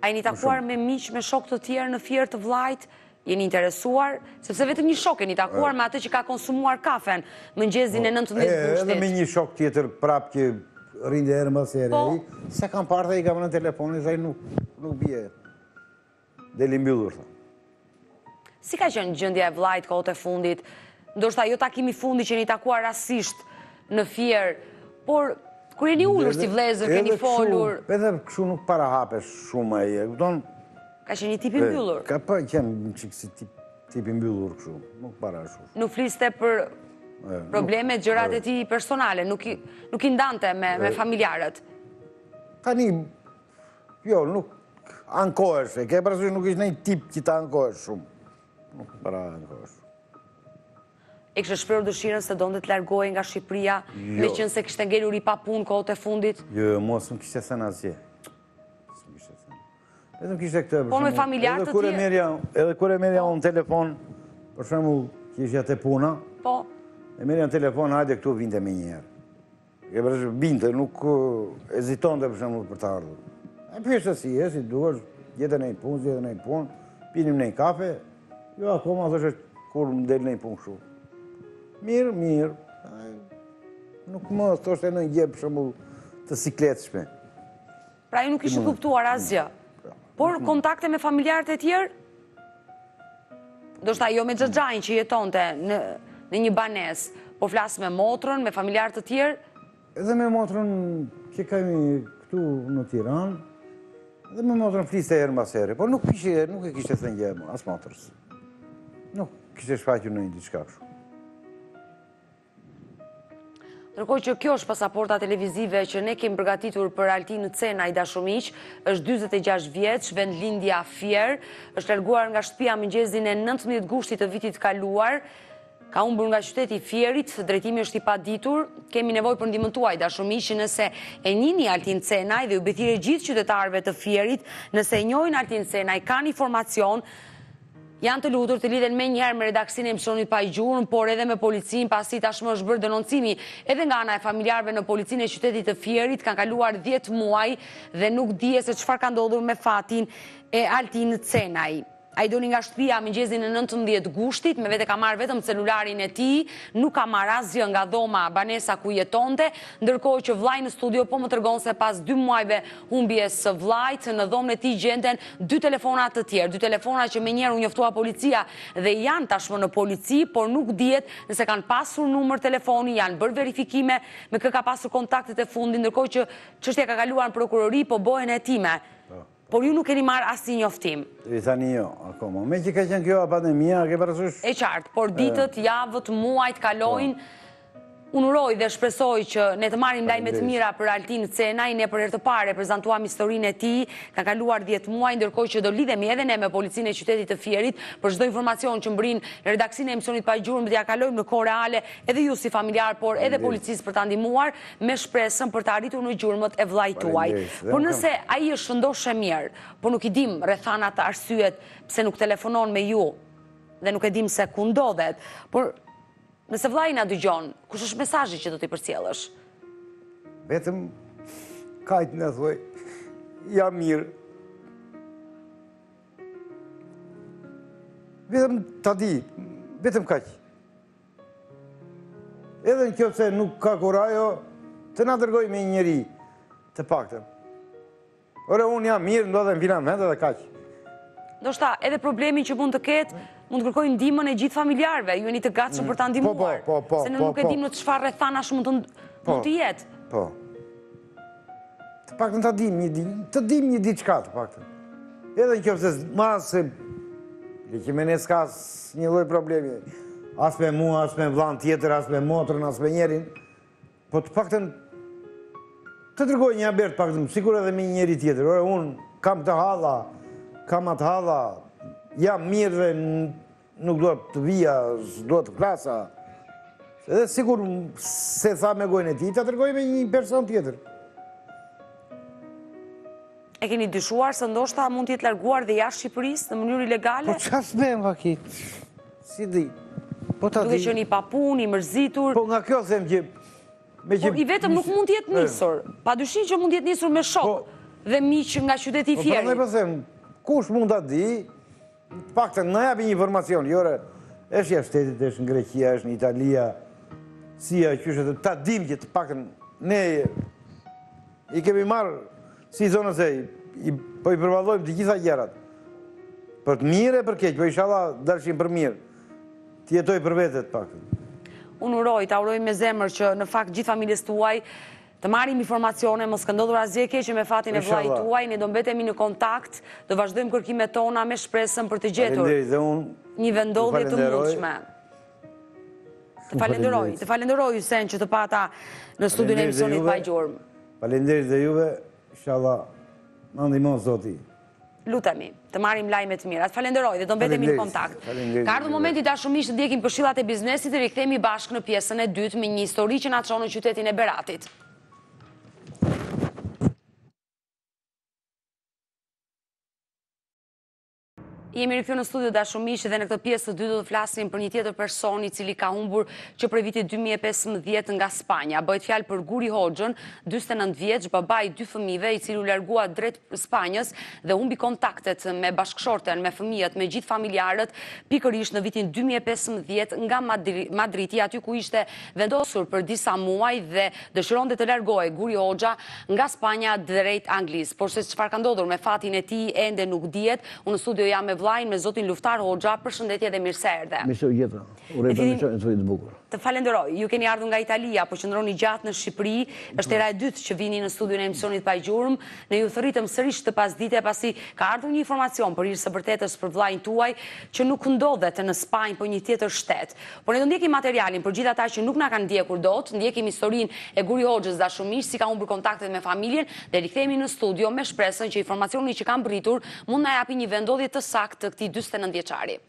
A jeni takuar me miq, me shokë të tjerë në Fier të vëllait, Jeni interesuar, sepse vetëm një shok jeni takuar me atë që ka konsumuar kafen mëngjezin e nëntëmbëdhjetë gushtit. Edhe me një shok tjetër prapë që rrinte herë mbas here ai, s'e kam parë dhe i kam rënë telefonit se ai nuk bie. Del i mbyllur, tha. Si ka qenë gjendja e vëllait kohët e fundit? Ndoshta jo takimi i fundit që jeni takuar rastësisht në Fier, por kur jeni ulur si vëllezër keni folur. Edhe kështu nuk para hapesh shumë ai, e kupton? Ka qenë një tip i mbyllur. Ka pas qenë një çikë si tip i mbyllur kështu, nuk para shu. Nuk fliste për problemet, gjërat e tij personale, nuk i ndante me familjarët. Tani, jo, nuk ankohesh, e ke parasysh, nuk ishte një tip që të ankohesh shumë. Nuk para ankohesh. E kishte shprehur dëshirën se donte të largohej nga Shqipëria, Jo. meqënëse kishte ngelur i papunë kohët e fundit? Jo, jo, mua s'më kishte thënë asgjë. Vetëm kishte këtë për shembull. Po me familjarë të tjerë. Edhe kur e merrja po. unë në telefon, për shembull, që isha te puna. Po. E merrja në telefon, hajde këtu vinte menjëherë. E për shembull, vinte, nuk hezitonte për shembull për të ardhur. E pyesja si je, si dukesh, gjete ndonjë punë, gjete ndonjë punë, pinim ndonjë kafe. Jo, akoma thoshte kur më del ndonjë punë kështu. Mirë, mirë. Nuk më thoshte ndonjë gjë për shembull të sikletshme. Pra ju nuk kishit kuptuar asgjë. Pra, Por kontakte me familjarët e tjerë? Ndoshta jo me xhaxhanë që jetonte në, në një banesë, po flas me motrën, me familjarë të tjerë? Edhe me motrën që kemi këtu në Tiranë, edhe me motrën fliste herë mbas here, por nuk, kishe, nuk i kishte thënë gjë as motrës. Nuk kishte shfaqur ndonjë diçka kështu. Ndërkohë që kjo është pasaporta televizive që ne kemi përgatitur për Altin Cenaj të dashur miq, është 46 vjeç, vendlindja Fier, është larguar nga shtëpia mëngjesin e 19 gushtit të vitit kaluar, ka humbur nga qyteti i Fierit, drejtimi është i paditur, kemi nevojë për ndihmën tuaj të dashur miq, nëse e njihni Altin Cenaj dhe u bëj thirrje gjithë qytetarëve të Fierit, nëse e njohin Altin Cenaj, kanë informacion, Janë të lutur të lidhen menjëherë me redaksinë e emisionit Pa Gjurmë, por edhe me policinë, pasi tashmë është bërë denoncimi edhe nga ana e familjarëve në Policinë e Qytetit të Fierit. Kanë kaluar dhjetë muaj dhe nuk dihet se çfarë ka ndodhur me fatin e Altin Cenaj. Ai doli nga shtëpia mëngjesin e nëntëmbëdhjetë gushtit, me vete ka marrë vetëm celularin e tij, nuk ka marrë asgjë nga dhoma, banesa ku jetonte, ndërkohë që vëllai në studio po më tregon se pas dy muajve humbjes së vllait, në dhomën e tij gjenden dy telefona të tjerë, dy telefona që menjëherë u njoftua policia dhe janë tashmë në polici, por nuk dihet nëse kanë pasur numër telefoni, janë bërë verifikime me kë ka pasur kontaktet e fundit, ndërkohë që çështja ka kaluar në prokurori, po bëhen hetime. Po, po. Por ju nuk keni marrë asnjë njoftim. Deri tani jo, akoma. Meqë ka qenë kjo pandemia, a ke parasysh? E qartë, por ditët, javët, muajt kalojnë, po. Unë uroj dhe shpresoj që ne të marrim lajme të mira për Altin Cenaj, ne për herë të parë e prezantuam historinë e tij, kanë kaluar 10 muaj, ndërkohë që do lidhemi edhe ne me policinë e qytetit të Fierit për çdo informacion që mbërrin në redaksinë e emisionit pa gjurmë dhe t'ia kalojmë në kohë reale edhe ju si familjar por edhe policisë për ta ndihmuar me shpresën për të arritur në gjurmët e vëllait tuaj. Por nëse ai është shëndosh e mirë, por nuk i dimë rrethanat arsyet pse nuk telefonon me ju dhe nuk e dimë se ku ndodhet, por Nëse vllai na dëgjon, kush është mesazhi që do t'i përcjellësh? Vetëm kaq na thuaj, jam mirë. Vetëm ta di, vetëm kaq. Edhe në qoftë se nuk ka kurajo, të na dërgoj me njeri të paktën. Ore unë jam mirë, ndodhem filan vend dhe kaq. Ndoshta, edhe problemin që mund të ketë, mund të kërkojë ndihmën e gjithë familjarëve, ju jeni të gatshëm për ta ndihmuar. Po, po, po, po, se ne nuk e dimë në çfarë rrethanash mund të jetë. Po, të paktën të dimë një, të dimë një diçka të paktën. Edhe në qoftë se marrë se, le që me ne s'ka asnjë lloj problemi, as me mua, as me vlan tjetër, as me motrën, as me njerin, Po të paktën të dërgojë një haber të paktën, sikur edhe me një njeri tjetër. Ore, unë kam këtë hall a, kam atë hall a, jam mirë dhe nuk dua të vij a, dua të plas a. Edhe sikur s'e tha me gojën e tij, ta tregojë me një person tjetër. E keni dyshuar se ndoshta mund të jetë larguar dhe jashtë Shqipërisë në mënyrë ilegale? Po çfarë s'bën vaki? S'e di. Po ta di. Duke qenë i papunë, i mërzitur. Po nga kjo them që me që Po i vetëm nuk mund të jetë nisur. Padyshim që mund të jetë nisur me shokë po dhe miq nga qyteti i Fierit. Po prandaj po them, kush mund ta di? Paktën na japë një informacion, o re. Është jashtë shtetit, është në Greqi, është në Itali, si është që ta dim që të paktën ne I kemi marrë si i thonë se po i përballojmë të gjitha gjërat. Për të mirë e për keq, po ishalla dalshim për mirë. Të jetojë për vete të paktën. Unë uroj, ta uroj me zemër që në fakt gjithë familjes tuaj të marrim informacione, mos ka ndodhur asgjë e keqe me fatin e vëllait tuaj, ne do mbetemi në kontakt, do vazhdojmë kërkimet tona me shpresën për të gjetur një vendndodhje të mundshme. Të falënderoj, të falënderoj Ysen që të pata në studion e emisionit Pa Gjurmë. Faleminderit dhe juve, ishalla na ndihmon Zoti. Lutemi, të marrim lajme të mira. Të falënderoj dhe do mbetemi në kontakt. Ka ardhë momenti dashur miq të ndjekim këshillat e biznesit të rikthehemi bashkë në pjesën e dytë me një histori që na çon në qytetin e Beratit. Jemi rikthyer në studio dashur miq dhe në këtë pjesë të dy do të flasim për një tjetër person i cili ka humbur që prej vitit 2015 nga Spanja. Bëhet fjalë për Guri Hoxhën, 49 vjeç, baba i dy fëmijëve i cili u largua drejt Spanjës dhe humbi kontaktet me bashkëshorten, me fëmijët, me gjithë familjarët, pikërisht në vitin 2015 nga Madridi, aty ku ishte vendosur për disa muaj dhe Dëshironte të largohej Guri Hoxha nga Spanja drejt Anglisë, por se çfarë ka ndodhur me fatin e tij ende nuk dihet. Unë në studio jam me vëllain, me zotin Luftar Hoxha. Përshëndetje dhe mirë se erdhe. Mirë se u gjeta. Uroj të ndryshojë në të vit të bukur. Të falënderoj. Ju keni ardhur nga Italia, po qëndroni gjatë në Shqipëri. Është hera e dytë që vini në studion e emisionit Pa Gjurmë. Ne ju thirrëm sërish këtë pasdite pasi ka ardhur një informacion për hir të së vërtetës për vëllain tuaj që nuk ndodhet në Spanjë, po një tjetër shtet. Por ne do ndjekim materialin për gjithë ata që nuk na kanë ndjekur dot, ndjekim historinë e Guri Hoxhës dashur miq si ka humbur kontaktet me familjen dhe rikthehemi në studio me shpresën që informacioni që ka mbërritur mund të na japë një vendndodhje të saktë të këtij dyzet e nëntë vjeçari.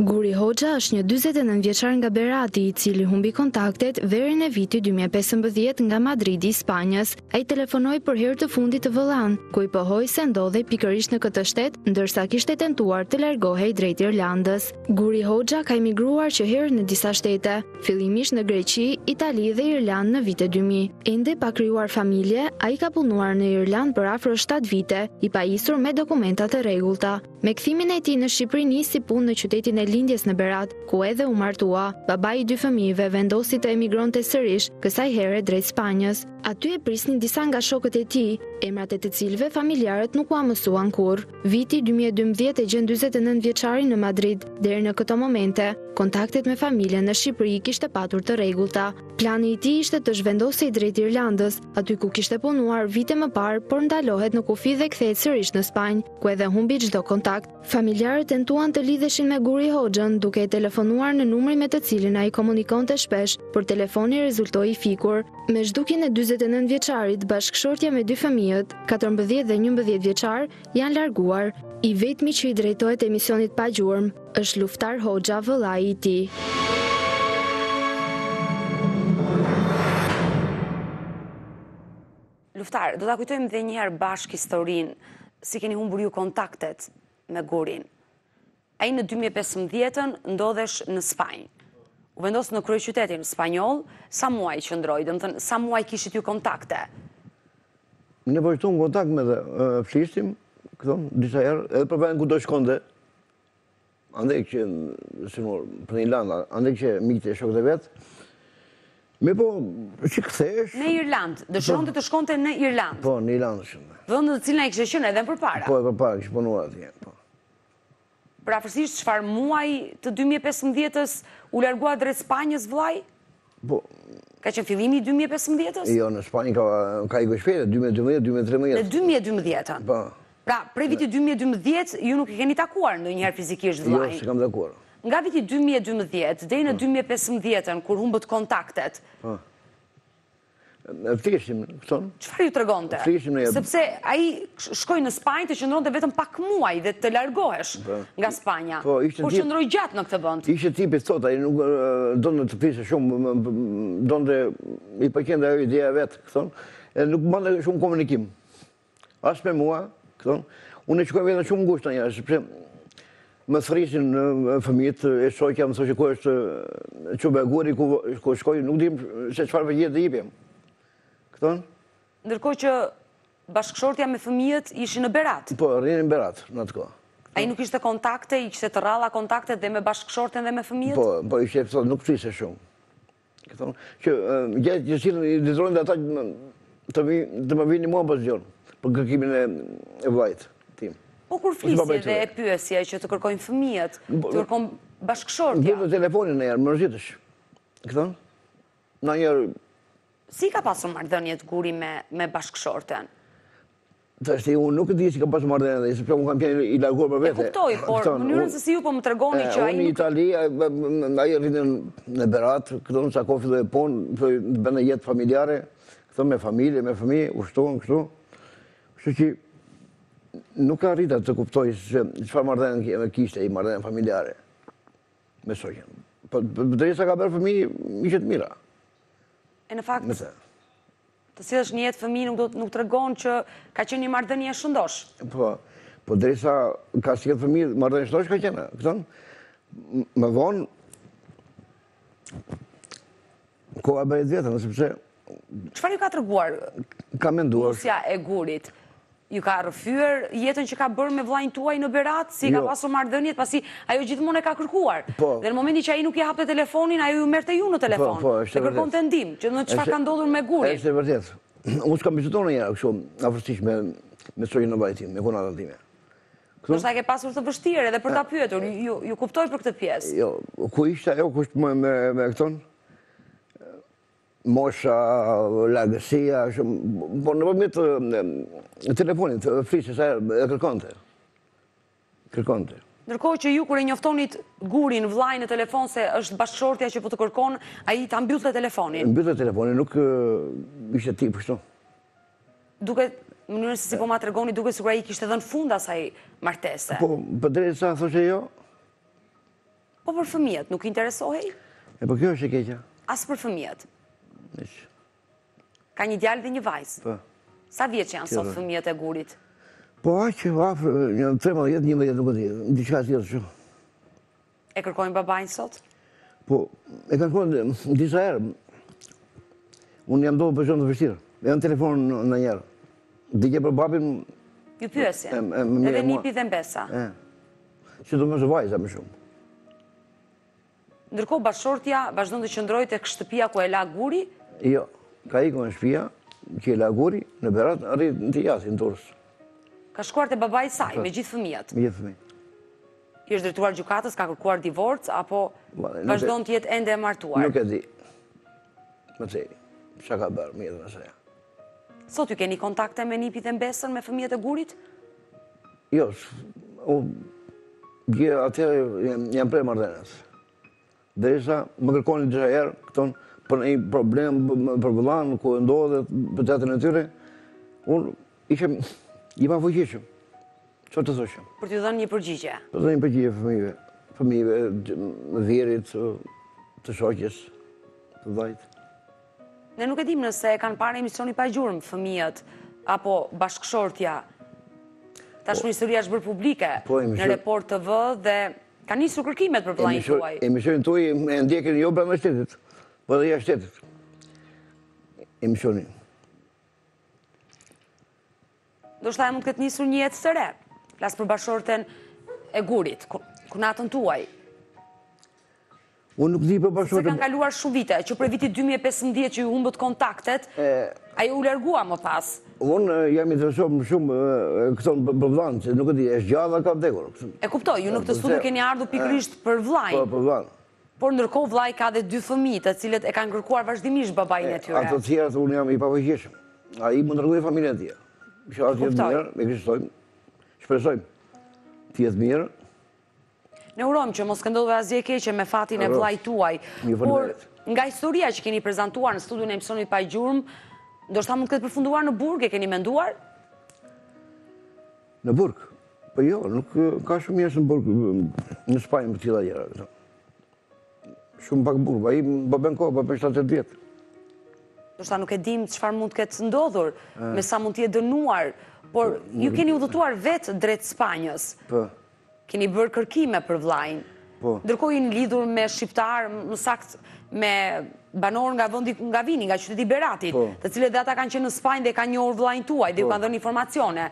Guri Hoxha është një dyzet e nëntë vjeçar nga Berati, i cili humbi kontaktet verën e vitit dy mijë e pesëmbëdhjetë nga Madridi i Spanjës. Ai telefonoi për herë të fundit të vëllanë, ku i pohoi se ndodhej pikërisht në këtë shtet, ndërsa kishte tentuar të largohej drejt Irlandës. Guri Hoxha ka emigruar që herët në disa shtete, fillimisht në Greqi, Itali dhe Irlandë në vitet 2000. Ende pa krijuar familje, ai ka punuar në Irlandë për afro 7 vite, i pajisur me dokumenta të rregullta. Me kthimin e tij në Shqipëri nisi punë në qytetin e lindjes në Berat, ku edhe u martua. Babai i dy fëmijëve vendosi të emigronte sërish, kësaj here drejt Spanjës. Aty e prisnin disa nga shokët e tij, emrat e të cilëve familjarët nuk ua mësuan kurrë. Viti 2012 e gjen 49 vjeçarin në Madrid, deri në këto momente, kontaktet me familjen në Shqipëri i kishte patur të rregullta. Plani i tij ishte të zhvendosej drejt Irlandës, aty ku kishte punuar vite më parë, por ndalohet në kufi dhe kthehet sërish në Spanjë, ku edhe humbi çdo kontakt. Familjarët tentuan të lidheshin me Guri Hoxhën, duke e telefonuar në numrin me të cilin ai komunikonte shpesh, por telefoni rezultoi i fikur. Me zhdukjen e dyzet e nëntë vjeçarit, bashkëshortja me dy fëmijët, katërmbëdhjetë dhe njëmbëdhjetë vjeçar, Janë larguar. I vetmi që i drejtohet emisionit Pa Gjurmë, është Luftar Hoxha, vëllai i tij. Luftar, do ta kujtojmë dhe njëherë bashkë historinë, si keni humbur ju kontaktet me Gurin. Ai në dy mijë e pesëmbëdhjetën ndodhesh në Spanjë. U vendos në kryeqytetin spanjoll, sa muaj qëndroi, domethënë sa muaj kishit ju kontakte? Ne po shtuam kontakt me të, flisnim këtu disa herë edhe për vendin ku do shkonte. Andaj qe si më për Irlandë, andaj qe miqtë e shokët e vet. Me po, që kthesh? Në Irlandë, dëshironte po. të shkonte në Irlandë. Po, në Irlandë shumë. Vend në të cilën ai kishte qenë edhe më parë. Po, edhe më parë, kishte punuar atje, po. Përafërsisht çfarë muaji të dy mijë e pesëmbëdhjetës u largua drejt Spanjës vllai? Po. Ka qenë fillimi i dy mijë e pesëmbëdhjetës? Jo, në Spanjë ka ka ikur shpejt, dy mijë e dymbëdhjetë, dy mijë e trembëdhjetë. Në dy mijë e dymbëdhjetën. Po. Pra, prej vitit dy mijë e dymbëdhjetë ju nuk e keni takuar ndonjëherë fizikisht jo, vllain? Jo, s'e kam takuar. Nga viti dy mijë e dymbëdhjetë deri në po. dy mijë e pesëmbëdhjetën kur humbët kontaktet. Po. Flisnim, kupton? Çfarë ju tregonte? Flisnim në Sepse ai shkoi në Spanjë të qëndronte vetëm pak muaj dhe të largohesh po. nga Spanja. Po, ishte Por qëndroi gjatë në këtë vend. Ishte tipi thotë ai nuk donte të fliste shumë, donte i pëlqente ajo ideja e vet, kupton? Edhe nuk bënte shumë komunikim. As me mua, kupton, unë e shikoj veten shumë ngushtë ndonjëherë, sepse më thërrisnin fëmijët, e shoqja më thoshte ku është ç'u bë Guri, ku shkoi, nuk dinim se çfarë përgjigje t'i jepnim. Kupton? Ndërkohë që bashkëshortja me fëmijët ishin në Berat? Po, rrinin në Berat, në atë kohë. Ai nuk kishte kontakte, i kishte të rralla kontaktet dhe me bashkëshorten dhe me fëmijët? Po, po, ishte, thotë, nuk fliste shumë. Kupton, që gjatë që si i detyronte dhe ata të, vi, të më vinin mua pozicion, për kërkimin e, e vëllait tim. Po kur flisje dhe e pyesje që të kërkojnë fëmijët, po, të kërkon bashkëshortja. Gjithë dhe telefonin ndonjëherë, mërzitesh. Kupton, ndonjëherë... Si ka pasur marrëdhëniet Guri me, me bashkëshorten? Tashi unë nuk e di si ka pas marrëdhënie dhe sepse unë kam qenë i larguar për vete. E kuptoj, por në mënyrën se si ju po më tregoni që ai nuk... Unë në Itali, ai rrinte në Berat, këtu në Sako filloi punë, filloi të bënte jetë familjare, këtu me familje, me fëmi, u shtuan këtu. Kështu që nuk arrita të kuptoj se çfarë marrëdhënie kishte, marrëdhënie familjare me të shoqen. Po, po derisa ka bërë fëmi, ishin të mira. E në fakt, Të sjellësh në jetë fëmijë nuk do nuk tregon që ka qenë një marrëdhënie e shëndoshë. Po. Po derisa ka sjellë fëmijë, marrëdhënie e shëndoshë ka qenë, kupton? Më vonë koha bëhet vetëm, sepse Çfarë ju ka treguar? Ka menduar. Nusja e Gurit. Ju ka rrëfyer jetën që ka bërë me vllain tuaj në Berat, si i ka pasur marrëdhëniet, pasi ajo gjithmonë e ka kërkuar. Po. Dhe në momentin që ai nuk i hapte telefonin, ajo ju merrte ju në telefon. Po, po, është e vërtetë. Kërkonte ndihmë, që çfarë ka ndodhur me Gurin. Është e vërtetë. Unë s'kam biseduar në mënyrë kështu afërsisht me me të shoqen e vllait tim, me kunatën time. Do ta kesh pasur të vështirë edhe për ta pyetur, ju ju kuptoj për këtë pjesë. Jo, ku ishte ajo kush më me me, kupton? Mosha, largësia, po nëpërmjet telefonit, flisja sa herë, e kërkonte. Kërkonte. Ndërkohë që ju kur e njoftonit Gurin, vllain në telefon se është bashkëshortja që po të kërkon, ai ta mbyllte telefonin. Mbyllte telefonin, nuk ishte tip kështu. Në mënyrën se si po ma tregoni duket sikur ai i kishte dhënë fund asaj martese. Po, përderisa thoshte jo, Po për fëmijët, nuk interesohej? E po kjo është e keqja. As për fëmijët. Ka një djalë dhe një vajzë. Po. Sa vjeç janë sot fëmijët e Gurit? Po aq, afër, një 13, 11 nuk e di, diçka tjetër kështu. E kërkojnë babain sot? Po, e kërkojnë disa herë. Unë jam ndodhur në pozitë të vështirë. Edhe në telefon ndonjëherë. Di gjë për babin... Ju pyesin, edhe nipi dhe mbesa. Domethënë vajza më shumë. Ndërkohë bashkëshortja vazhdon të qëndrojë tek shtëpia ku e la Guri? Jo, ka ikur nga shpia, që e la Guri, në Berat, rri tani te i ati, në Durrës. Ka shkuar te babai i saj, me gjithë fëmijët? Me gjithë fëmijët. I është drejtuar gjukatës, ka kërkuar divorc, apo vazhdon të jetë ende e martuar? Nuk e di. Nuk e di. Ça ka bërë, mirë në seja. Sot ju keni kontakte me nipin dhe mbesën me fëmijët e Gurit? Jo, që atëherë i kam, i kam prerë marrëdhëniet. Derisa më kërkonin disa herë, kupton, për një problem për vëllanë ku ndodhet për të atin e tyre, unë ishem i pafuqishëm. Çfarë të thoshim? Për t'u dhënë një përgjigje. Për t'u dhënë një përgjigje fëmijëve, fëmijëve, vjehrrit, të shoqes, të vllait. Ne nuk e dimë nëse e kanë parë emisionin pa gjurmë fëmijët apo bashkëshortja. Tashmë po. historia është bërë publike po, në Report TV dhe kanë nisur kërkimet për vëllain tuaj. Emisionin tuaj e ndjekin jo brenda shtetit, por edhe jashtë shtetit. Emisionin. Ndoshta mund të ketë nisur një jetë të re. Flas për bashkëshorten e Gurit, kunatën tuaj. Unë nuk di për bashkëshorten... Se kanë kaluar shumë vite, që prej vitit 2015 që ju humbët kontaktet, ajo u largua më pas? Unë jam interesuar më shumë këtu për vllanë, që nuk e di, është gjallë a ka vdekur. E kuptoj, ju në këtë studio keni ardhë pikërisht për vllain. Po, për vllain. Por ndërkohë vllai ka dhe dy fëmijë, të cilët e kanë kërkuar vazhdimisht babain e tyre. Ato të tjerat unë jam i papërgjegjshëm. Ai mund të rregullojë familjen e tij. Që ai të jetë mirë, me kështojmë, shpresojmë të jetë mirë. Ne urojmë që mos ketë ndodhur asgjë e keqe me fatin e vllait tuaj. Por nga historia që keni prezantuar në studion e emisionit pa gjurmë, ndoshta mund të ketë përfunduar në burg, e keni menduar? Në burg. Po jo, nuk ka shumë, je në burg në Spanjë për të tilla gjëra. Shumë pak burg, ai po bën kohë, po bën 7 vjet. Ndoshta nuk e dim çfarë mund të ketë ndodhur, me sa mund të jetë dënuar, por ju keni udhëtuar vetë drejt Spanjës. Po. Keni bërë kërkime për vllain. Po. Ndërkohë jeni lidhur me shqiptarë, më saktë me banorë nga vendi nga vini, nga qyteti i Beratit, po. të cilët dhe ata kanë qenë në Spanjë dhe kanë njohur vllain tuaj dhe ju po. kanë dhënë informacione.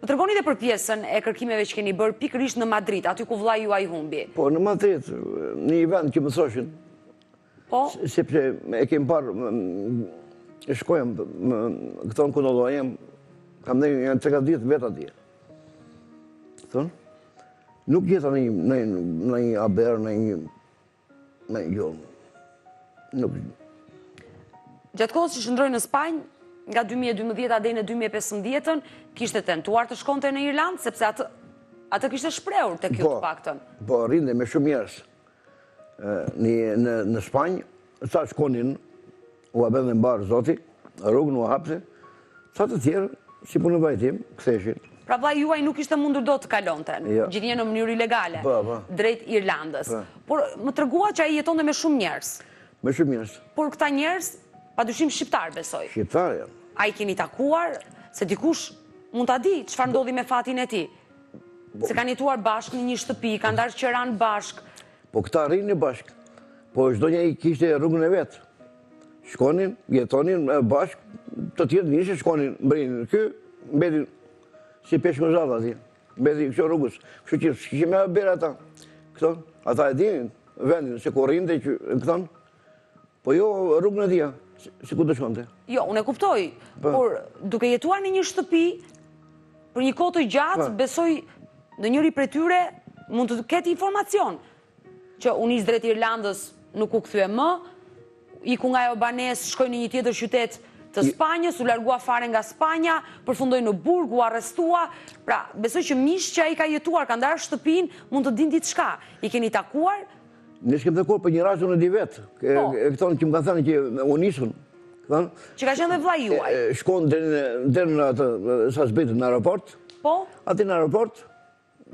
Më tregoni dhe për pjesën e kërkimeve që keni bërë pikërisht në Madrid, aty ku vllai juaj humbi. Po, në Madrid, në një vend që më thoshin Po? Sepse e kemi parë, e shkoja këtu kudo, kam ndenjur tre-katër ditë vetë atje. Këtonë? Nuk gjeta ndonjë, ndonjë haber, ndonjë, ndonjë gjurmë. Nuk. Gjatë kohës që qëndroi në Spanjë, nga 2012-a deri në 2015-ën, kishte tentuar të shkonte në Irlandë, sepse atë, atë kishte shprehur tek ju po, të paktën. Po, rrinte me shumë njerëz. Në Spanjë, ca shkonin, ua bënte mbarë zoti, rrugën ua hapte, ca të tjerë, si puna e vllait tim, ktheheshin. Pra vllai juaj nuk kishte mundur dot të kalonte, jo. gjithnjë në mënyrë ilegale, po, po. drejt Irlandës. Po. Por më treguat që ai jetonte me shumë njerëz. Me shumë njerëz. Por këta njerëz, pa dyshim shqiptarë besoj. Shqiptarë, ja. A i keni takuar, se dikush mund ta dijë, çfarë ndodhi me fatin e tij. Se kanë jetuar bashkë në një shtëpi, kanë ndarë qiranë bashkë. Po këta rrinin bashkë, po çdo njëri kishte rrugën e vet. Shkonin, jetonin bashkë, të tjerë niseshin shkonin, mbërrinin, ky mbeti si peshku në zall, ai mbeti kështu rrugës, kështu që s'kishin me bërë ata, këto, ata e dinin, vendin, se ku rrinte që, këton, Po jo, rrugën e tija, se ku do shkonte. Jo, unë e kuptoj, po. por duke jetuar në një shtëpi, për një kohë të gjatë, po. besoj ndonjëri prej tyre, mund të ketë informacion, që u nis drejt Irlandës nuk u këthy e më, i ku nga e obanes, shkoi në një tjetër qytet të Spanjës, u largua fare nga Spanja, përfundoi në burg, u arrestua, pra, besoj që miqtë që ai ka jetuar, ka ndarë shtëpinë, mund të dinë diçka, i keni takuar, Ne shkem të kohë për një rast unë e di vetë. Po. E kujtoj që më kanë thënë që u nisën. Që ka qenë dhe vëllai juaj. Shkuan dhe në atë, sa zbriti në aeroport. Po. Aty në aeroport,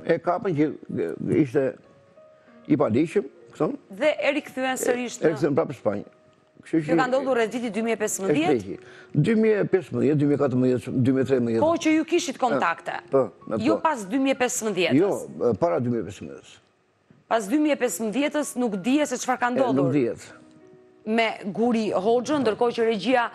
e kapën që ishte i paligjshëm, kupton. Dhe e rikthyen sërisht në... E rikthyen prapë Spanjë. Kjo ka ndodhur rreth vitit 2015? 2015, 2014, 2013. Po që ju kishit kontakte? Po, po. Jo pas 2015? Jo, para 2015. Pas dy mijë e pesëmbëdhjetës nuk dihet se çfarë ka ndodhur. Me Guri Hoxhën, po. ndërkohë që regjia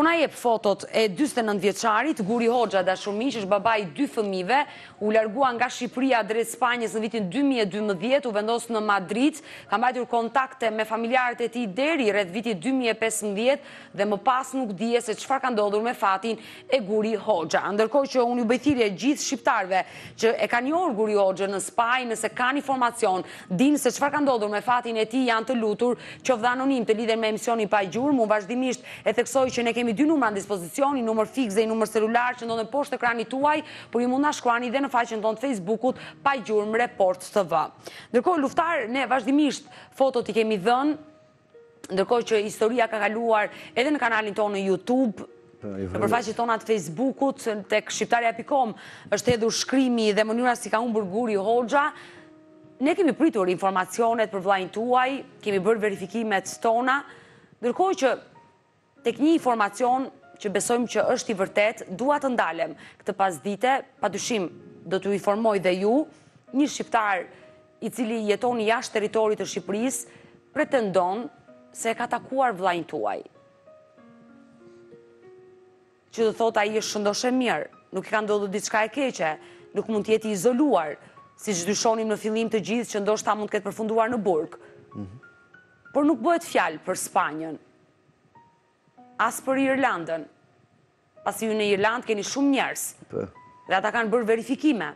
Po na jep fotot e 49 vjeçarit, Guri Hoxha dashur miq është baba i dy fëmijëve, u largua nga Shqipëria drejt Spanjës në vitin 2012, u vendos në Madrid, ka mbajtur kontakte me familjarët e tij deri rreth vitit 2015 dhe më pas nuk dihet se çfarë ka ndodhur me fatin e Guri Hoxha. Ndërkohë që unë ju bëj thirrje gjithë shqiptarëve që e kanë njohur Guri Hoxhën në Spanjë, nëse kanë informacion, dinë se çfarë ka ndodhur me fatin e tij, janë të lutur, qoftë dhe anonim, të lidhen me emisionin Pa Gjurmë. Unë vazhdimisht e theksoj që ne kemi dy numra në dispozicion, një numër fiks dhe një numër celular që ndodhen poshtë ekranit tuaj, por ju mund të na shkruani dhe në faqen tonë të Fejsbukut Pa Gjurmë Report TV. Ndërkohë, Luftar, ne vazhdimisht fotot i kemi dhënë, Ndërkohë që historia ka kaluar edhe në kanalin tonë në YouTube, nëpër faqet tona të Facebookut, tek shqiptarja.com është hedhur shkrimi dhe mënyra si ka humbur Guri Hoxha. Ne kemi pritur informacionet për vllain tuaj, kemi bërë verifikimet tona, ndërkohë që Tek një informacion që besojmë që është i vërtetë, dua të ndalem. Këtë pasdite, pa dyshim, do t'ju informoj dhe ju, një shqiptar i cili jeton jashtë territorit të Shqipërisë, pretendon se e ka takuar vllain tuaj. Që do thotë ai është shëndoshë e mirë, nuk i ka ndodhur diçka e keqe, nuk mund të jetë i izoluar, siç dyshonim në fillim të gjithë që ndoshta mund të ketë përfunduar në burg. Mhm. Por nuk bëhet fjalë për Spanjën, As për Irlandën. Pasi ju në Irlandë keni shumë njerëz. Po. Dhe ata kanë bërë verifikime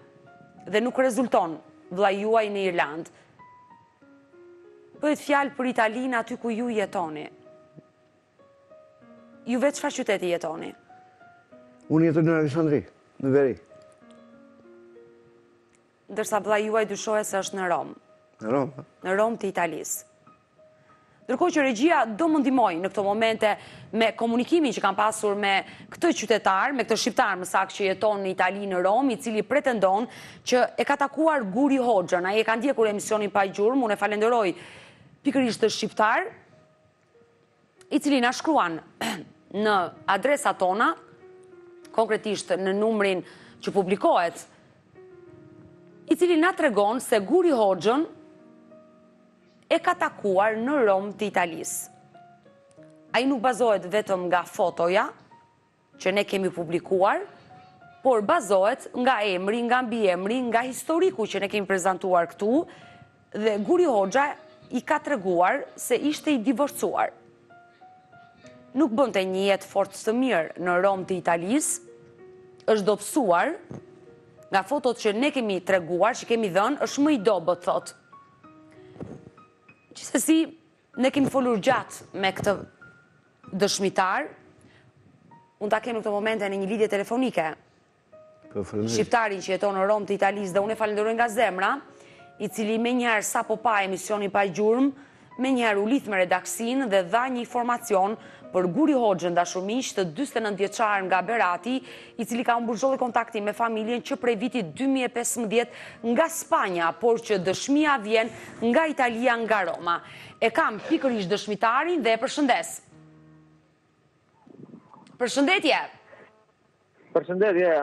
dhe nuk rezulton vllai juaj në Irlandë. Bëhet fjalë për Italinë aty ku ju jetoni. Ju vetë çfarë qyteti jetoni? Unë jetoj në Aleksandri, në veri. Ndërsa vëllai juaj dyshohet se është në Romë. Në Romë? Në Romë të Italisë. Ndërkohë që regjia do më ndihmojë në këto momente me komunikimin që kam pasur me këtë qytetar, me këtë shqiptar më saktë që jeton në Itali në Romë, i cili pretendon që e ka takuar Guri Hoxhën, ai e ka ndjekur emisionin Pa Gjurmë, unë e falenderoj pikërisht këtë shqiptar, i cili na shkruan në adresat tona, konkretisht në numrin që publikohet, i cili na tregon se Guri Hoxhën e ka takuar në Romë të Italisë. Ai nuk bazohet vetëm nga fotoja, që ne kemi publikuar, por bazohet nga emri, nga mbiemri, nga historiku që ne kemi prezantuar këtu, dhe Guri Hoxha i ka treguar se ishte i divorcuar. Nuk bënte një jetë fort të mirë në Romë të Italisë, është dobësuar nga fotot që ne kemi treguar, që kemi dhënë, është më i dobët, thotë. Gjithsesi, Ne kemi folur gjatë me këtë dëshmitar. Unë e kam në këto momente në një lidhje telefonike. Po, Shqiptarin që jeton në Romë të Italisë dhe unë e falenderoj nga zemra, i cili menjëherë sapo pa emisionin Pa Gjurmë, menjëherë u lidh me redaksinë dhe dha një informacion për Guri Hoxhën dashurmiq 49 vjeçar nga Berati, i cili ka humbur çdo lloj kontakti me familjen që prej vitit 2015 nga Spanja, por që dëshmia vjen nga Italia, nga Roma. E kam pikërisht dëshmitarin dhe e përshëndes. Përshëndetje. Përshëndetje.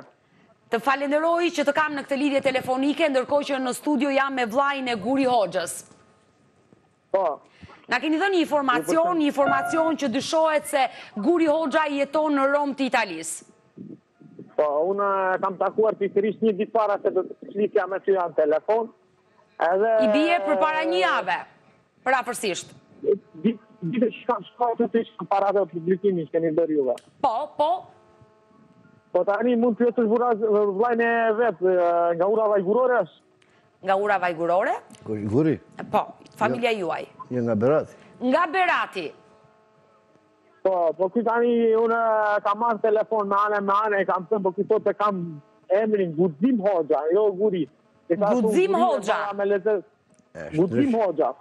Të falenderoj që të kam në këtë lidhje telefonike, ndërkohë që në studio jam me vllain e Guri Hoxhës. Po. Na keni dhënë një informacion, një informacion që dyshohet se Guri Hoxha jeton në Romë të Italisë. Po, unë e kam takuar pikërisht një ditë para se do të flisja me ty në telefon. Edhe... I bie përpara një jave, përafërsisht. Ditën që kam shkruar të të ishtë para dhe publikimin që keni bërë juve. Po, po. Po, tani mund të jetë të zhvuraj me vetë nga Ura Vajgurore është. Nga Ura Vajgurore? Guri? Po, familja juaj. Ne jo, nga Berati. Nga Berati. Po, po këtë tani unë e kam marrë në telefon me anë me anë, i kam thënë, po këtë e kam emrin Guxim Hoxha, jo Guri. Guxim Hoxha. Guxim Hoxha.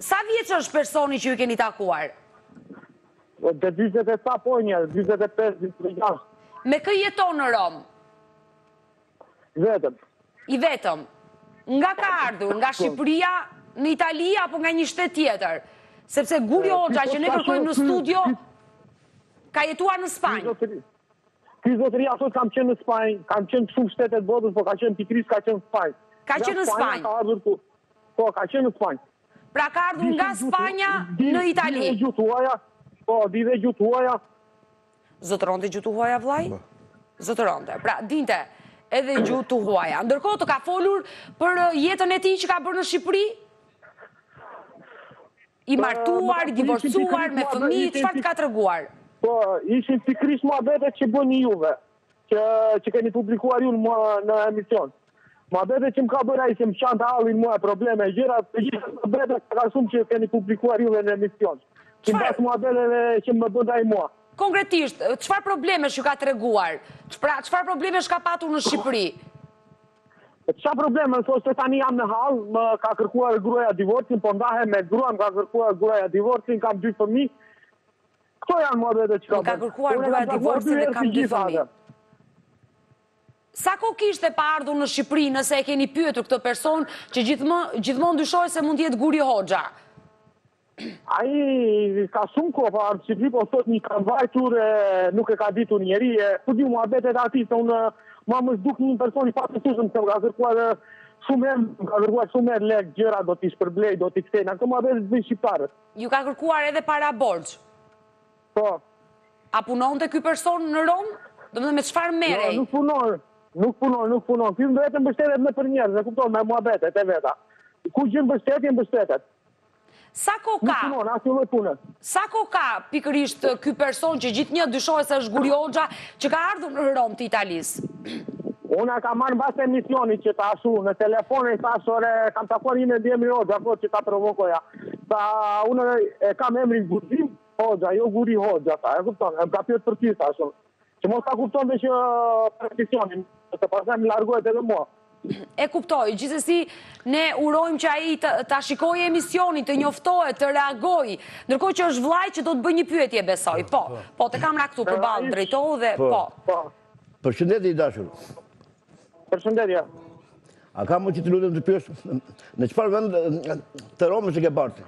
Sa vjeç është personi që ju keni takuar? Po, dhe 20 e sa po njërë, 25, 26. Me kë jeton në Romë? Vetëm. I vetëm. Nga ka ardhur, nga Shqipëria, në Itali apo nga një shtet tjetër? Sepse Guri Hoxha që ne kërkojmë në studio, ka jetuar në Spanjë. Ky zotëri ashtu kam qenë në Spanjë, kam qenë në shumë shtete të botës, po ka qenë pikërisht ka qenë në Spanjë. Ka qenë në Spanjë. Ka ardhur ku? Po, ka qenë në Spanjë. Pra ka ardhur nga Spanja në Itali. Di dhe gjuhë të huaja, po, di dhe gjuhë të huaja, Zotëronte gjuhë të huaja vllai? Zotëronte. Pra dinte edhe gjuhë të huaja. Ndërkohë të ka folur për uh, jetën e tij që ka bërë në Shqipëri? I po, martuar, i divorcuar, me fëmijë, çfarë të ka treguar? Po, ishin pikërisht muhabetet që bëni juve, që që keni publikuar ju në në emision. Muhabete që më ka bërë ai që më qante hallin mua probleme e gjëra, të gjitha muhabetet pak a shumë që keni publikuar juve në emision. Që mbas muhabeteve që më bënte ai mua. Konkretisht, çfarë problemesh të ka treguar? Pra, çfarë problemesh ka patur në Shqipëri? Ça probleme, më thoshte tani jam në hall, më ka kërkuar gruaja divorcin, po ndahem me gruan, më ka kërkuar gruaja divorcin, kam dy fëmijë. Këto janë muhabetet që ka bërë. Më ka kërkuar gruaja divorcin dhe kam dy fëmijë. Sa kohë kishte pa ardhur në Shqipëri, nëse e keni pyetur këtë person, që gjithmonë gjithmonë dyshohet se mund të jetë Guri Hoxha? Ai ka shumë kohë pa ardhur në Shqipëri, po sot në ka vajtur e nuk e ka ditur njeri, e ku di muhabetet e atij, se unë mua më është duk një person i pabesueshëm se më ka kërkuar shumë herë, më ka kërkuar shumë herë lekë, gjëra, do t'i shpërblej, do t'i kthej, na këto muhabete që bëjnë shqiptarët. Ju ka kërkuar edhe para borxh? Po. A punonte ky person në Romë? Domethënë me çfarë merrej? Jo, nuk punon, nuk punon, nuk punon. Ky më vetëm mbështetet nëpër njerëz, e kupton, me muhabetet e veta. Ku gjen mbështetje, mbështetet. Sa ko ka? Nuk punon, asnjë punë. Sa kohë ka, pikërisht, ky person që gjithnjë dyshohet se është Guri Hoxha, që ka ardhur në Romë të Italisë? Unë e kam marrë mbas emisionit që pashë në telefon e i thashë, ore, kam takuar një me emrin Hoxha, po që ta provokoja. Tha, unë e kam emrin Gëzim, Hoxha, jo Guri Hoxha, tha, e kupton, e ka pyetë për ty, thashë unë. Që mos ta kuptonte që për emisionin, se pastaj më largohet edhe mua. E kuptoj, gjithsesi ne urojmë që ai ta shikojë emisionin, të njoftohet, të reagojë. Ndërkohë që është vllai që do të bëjë një pyetje, besoj. Po, po te kamera këtu përballë, drejtohu dhe po. Po. Përshëndetje i dashur. Përshëndetje. A ka mundësi të lutem të pyes në çfarë vend të Romës e ke parë?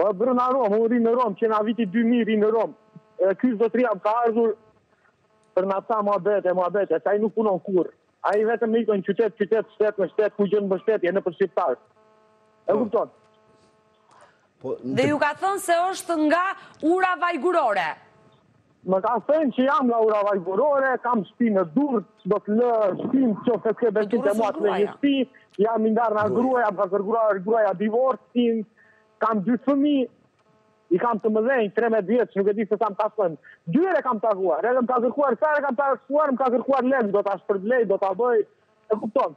O bro, në Romë, unë rri në Romë, që na viti 2000 rri në Romë. E ky zotria më ka ardhur për natë, muhabete, muhabete, se ai nuk punon kurrë. Ai vetëm më ikën qytet, qytet, shtet, në shtet, ku gjen mbështetje, nëpër shqiptarë. E po. kupton? Po, dhe ju ka thënë se është nga Ura Vajgurore. Më ka thënë që jam nga Ura Vajgurore, kam shpi në Durrës, do të lë shpinë qoftë se ke besim te mua, me një shpi, jam i ndarë nga gruaja, më ka kërkuar gruaja divorcin, kam dy fëmijë, i kam të mëdhenj, 13 vjeç, nuk e di se sa më ka thënë. Dy herë e kam takuar, edhe më ka kërkuar sa herë e kam takuar, më ka kërkuar lek, do ta shpërblej, do ta bëj, e kupton.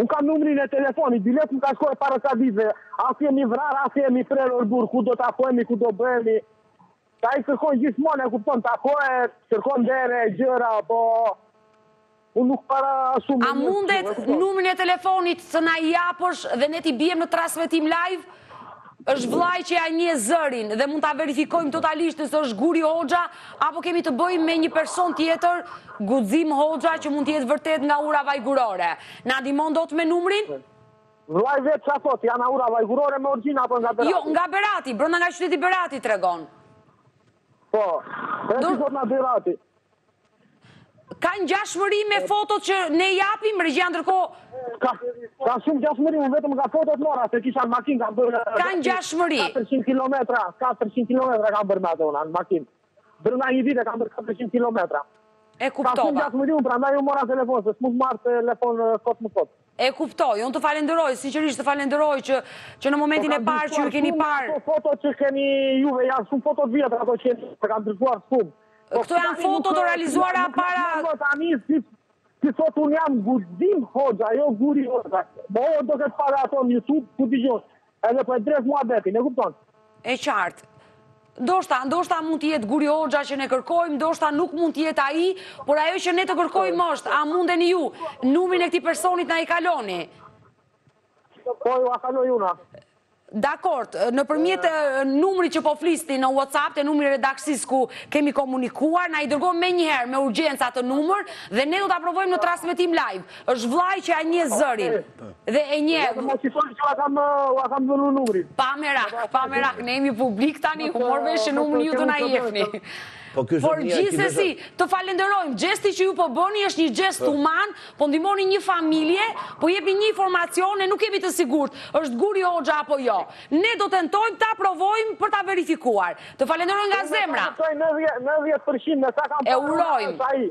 Unë kam numrin e telefonit, biles më ka shkruar para ca ditëve. As jemi vrarë, as jemi prerë or burr, ku do takohemi, ku do bëhemi. Se ai kërkon gjithmonë, e kupton, takohet, kërkon ndere, gjëra, po unë nuk para shumë. A mundesh numrin e telefonit të na i japësh dhe ne t'i biem në transmetim live? Është vllai që ia njeh zërin dhe mund ta verifikojmë totalisht nëse është Guri Hoxha apo kemi të bëjmë me një person tjetër, Guxim Hoxha që mund të jetë vërtet nga ura vajgurore. Na ndihmon dot me numrin? Vllai vetë ça thotë, janë nga ura vajgurore me origjinë apo nga Berati? Jo, nga Berati, brenda nga qyteti i Beratit tregon. Po. Pra nga Berati. Ka ngjashmëri me fotot që ne japim, regjia ndërko... Ka, ka shumë ngjashmëri, unë vetëm nga fotot mora, se e kisha në makin, kam bërë... Ka ngjashmëri. 400 km, 400 km kam bërë me atë unë, në makin. Brenda një dite, kam bërë 400 km. E kuptova. Ka shumë ngjashmëri, unë prandaj ju mora telefon, se s'mund marr telefon kot më kot. E kuptoj, unë të falenderoj, sinqerisht të falenderoj që që në momentin e parë që ju keni parë. Po fotot që keni juve janë shumë foto të vjetra ato që të kanë dërguar shumë. Po këto janë foto të realizuara para po tani si si sot un jam Guxim Hoxha, jo Guri Hoxha. Po do të para ato në YouTube ku dëgjon. Edhe po e dredh muhabetin, e kupton? E qartë. Ndoshta, ndoshta mund të jetë Guri Hoxha që ne kërkojmë, ndoshta nuk mund të jetë ai, por ajo që ne të kërkojmë është, a mundeni ju, numrin e këtij personi t'na i kaloni? Po jua kaloj unë. Dakord, nëpërmjet numrit që po flisni në Whatsapp te numri i redaksisë ku kemi komunikuar, na i dërgon menjëherë me urgjencë atë numër dhe ne do ta provojmë në transmetim live. Është vllai që ia njeh zërin dhe e njeh. Ja, mos i thoni që ua kam ua kam dhënë numrin. Pa merak, pa merak, ne jemi publik tani, u mor vesh numrin ju do na jepni. Po ky Por gjithsesi, të falenderojmë. Gjesti që ju po bëni është një gjest po. human, po ndihmoni një familje, po jepni një informacion, ne nuk jemi të sigurt, është Guri Hoxha apo jo. Ne do tentojmë ta provojmë për ta verifikuar. Të falenderojmë nga zemra. Ne 90% me sa kam. E urojmë.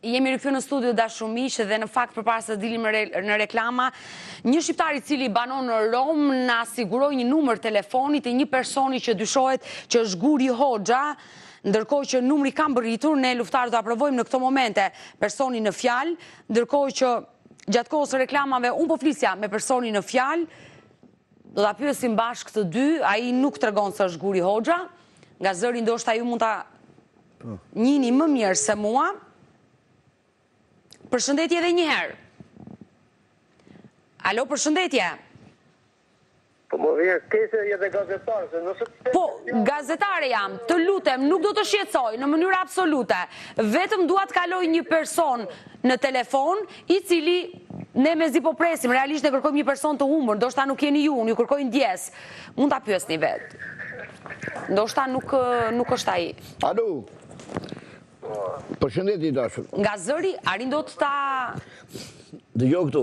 Jemi rikthyer në studio dashur miq dhe në fakt përpara se të dilnim në reklama. Një shqiptar i cili banon në Romë na siguroi një numër telefoni të një personi që dyshohet që është Guri Hoxha, ndërkohë që numri ka mbërritur, ne Luftar ta provojmë në këto momente personin në fjalë, ndërkohë që gjatë kohës së reklamave unë po flisja me personin në fjalë, do ta pyesim bashkë të dy, ai nuk tregon se është Guri Hoxha, nga zëri ndoshta ju mund ta Njihni më mirë se mua. Përshëndetje edhe një herë. Alo, përshëndetje. Po më vjen keq se je dhe gazetare, se nëse të Po, gazetare jam, të lutem, nuk do të shqetësoj në mënyrë absolute. Vetëm dua të kaloj një person në telefon, i cili ne mezi po presim, realisht ne kërkojmë një person të humbur, ndoshta nuk jeni ju, unë ju kërkoj ndjesë. Mund ta pyesni vetë. Ndoshta nuk nuk është ai. Alo. Përshëndetje i dashur. Nga zëri, arrin dot ta Dëgjo këtu.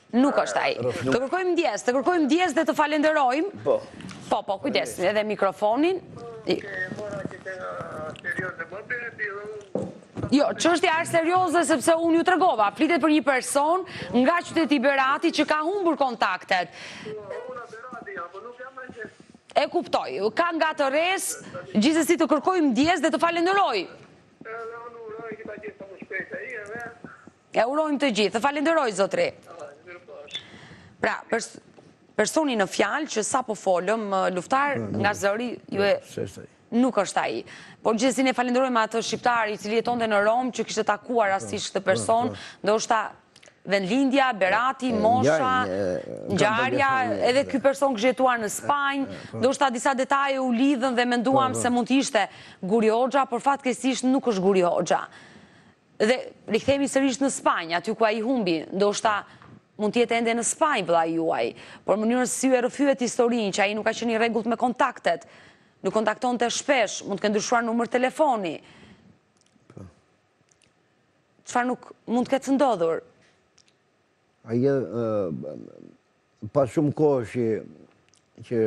Nuk është ai. Të kërkojmë ndjesë, të kërkojmë ndjesë dhe të falenderojmë. Po. Po, po, kujdes, edhe mikrofonin. Jo, çështja është serioze sepse unë ju tregova, flitet për një person nga qyteti i Beratit që ka humbur kontaktet. E kuptoj, ka ngatërresë, gjithsesi të kërkojmë ndjesë dhe të falenderoj. Edhe unë uroj që ta gjeni sa më shpejt atë edhe E urojmë të gjithë. Të falenderoj, zotri. Pra, personi në fjalë që sapo folëm, Luftar nga zëri, jo nuk është ai. Por gjithsesi ne falenderojmë atë shqiptar, i cili jetonte në Romë, që kishte takuar rastësisht këtë person, dhe ndoshta vendlindja, Berati, mosha, ngjarja, edhe ky person kishte jetuar në Spanjë, dhe ndoshta disa detaje u lidhën dhe menduam se mund të ishte Guri Hoxha, por fatkeqësisht nuk është Guri Hoxha. Dhe rikthehemi sërish në Spanjë, aty ku ai humbi, ndoshta mund të jetë ende në Spanjë vëllai juaj, por mënyrën se si ju e rrëfyet historinë që ai nuk ka qenë i rregullt me kontaktet, nuk kontaktonte shpesh, mund të ketë ndryshuar numër telefoni. Po. Çfarë nuk mund të ketë ndodhur? Ai Pas shumë kohë që... që...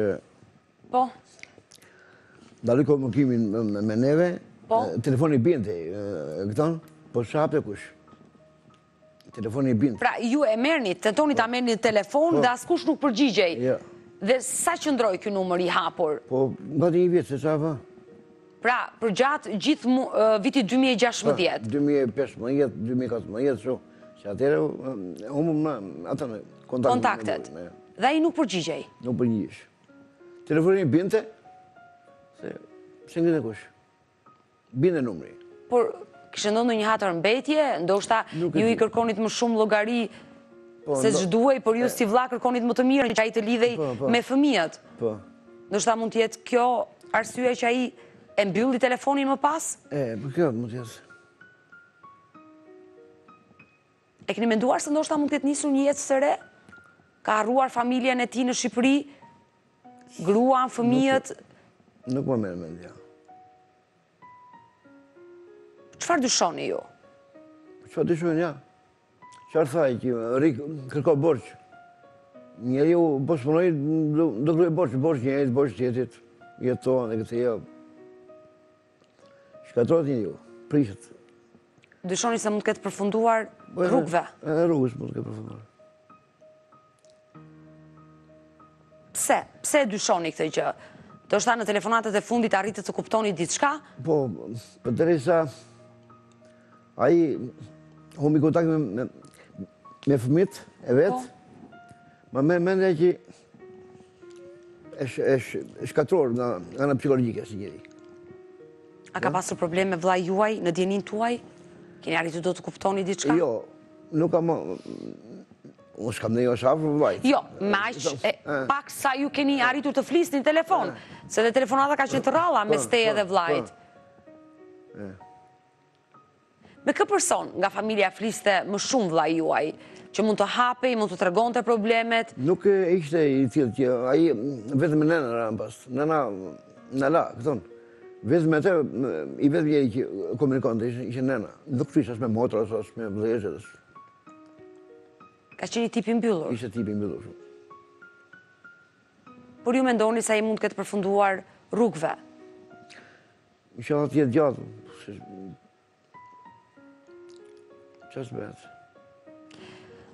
Po? Ndaloi komunikimin me neve, po? telefoni binte, kupton, po s'e hapte kush telefoni i binte. Pra, ju e merrnit, tentonit ta po. merrnit telefon po. dhe askush nuk përgjigjej. Jo. Dhe sa qëndroi ky numër i hapur? Po, gati një vjet, se ç'a fa? Pra, përgjatë gjithë vitit 2016. 2015, 2014, që atëherë humbëm atëherë kontaktet. Kontaktet. Dhe ai nuk përgjigjej. Nuk përgjigjej. Telefoni binte, se s'e ngrinte kush. Binte numri. Por, kishte ndonjë hatërmbetje, ndoshta ju i kërkonit më shumë llogari po, seç duhej, por ju si vëlla kërkonit më të mirën, që ai të lidhej po, po. me fëmijët. Po. Ndoshta mund të jetë kjo arsyeja që ai e mbylli telefonin më pas? E, po kjo mund të jetë. E keni menduar se ndoshta mund të ketë nisur një jetë të re? Ka harruar familjen e tij në Shqipëri? Gruan, fëmijët? Nuk më merr mendja. Çfarë dyshoni ju? Çfarë dyshoni ja? Çfarë tha ai që rri kërko borxh? Njeriu po s'punoi do kërkojë borxh, borxh njërit, borxh tjetrit, jeton e këtë, jo. Shkatërrohet njeriu, prishet. Dyshoni se mund të ketë përfunduar rrugëve? Edhe rrugës mund të ketë përfunduar. Pse? Pse e dyshoni këtë gjë? Ndoshta në telefonatat e fundit arritët të kuptoni diçka? Po, përderisa ai humbi kontakt me fëmijët e vet, po. ma merr mendja që Është shkatërruar nga ana psikologjike si njeri. A ka pasur probleme vëllai juaj në dijeninë tuaj? Keni arritur dot të kuptoni diçka? Jo, nuk kam Unë s'kam në jo shafë vllaj. Jo, me aq pak sa ju keni arritur të flisni në telefon, se dhe telefonatat kanë qenë të rralla mes teje dhe vëllait. Me kë person nga familja fliste më shumë vëllai juaj, që mund të hapej, mund të tregonte problemet? Nuk ishte i tillë që ai vetëm me nënën ra më pas. Nëna na la këtu. Vetëm me të, i vetmi njeri që komunikonte ishte nëna. Nuk fliste as me motra, as me vëllezër. Ka qenë tip i mbyllur. Ishte tip i mbyllur shumë. Por ju mendoni se ai mund të ketë përfunduar rrugëve? Në qoftë të jetë gjallë, se... Ç'bëhet?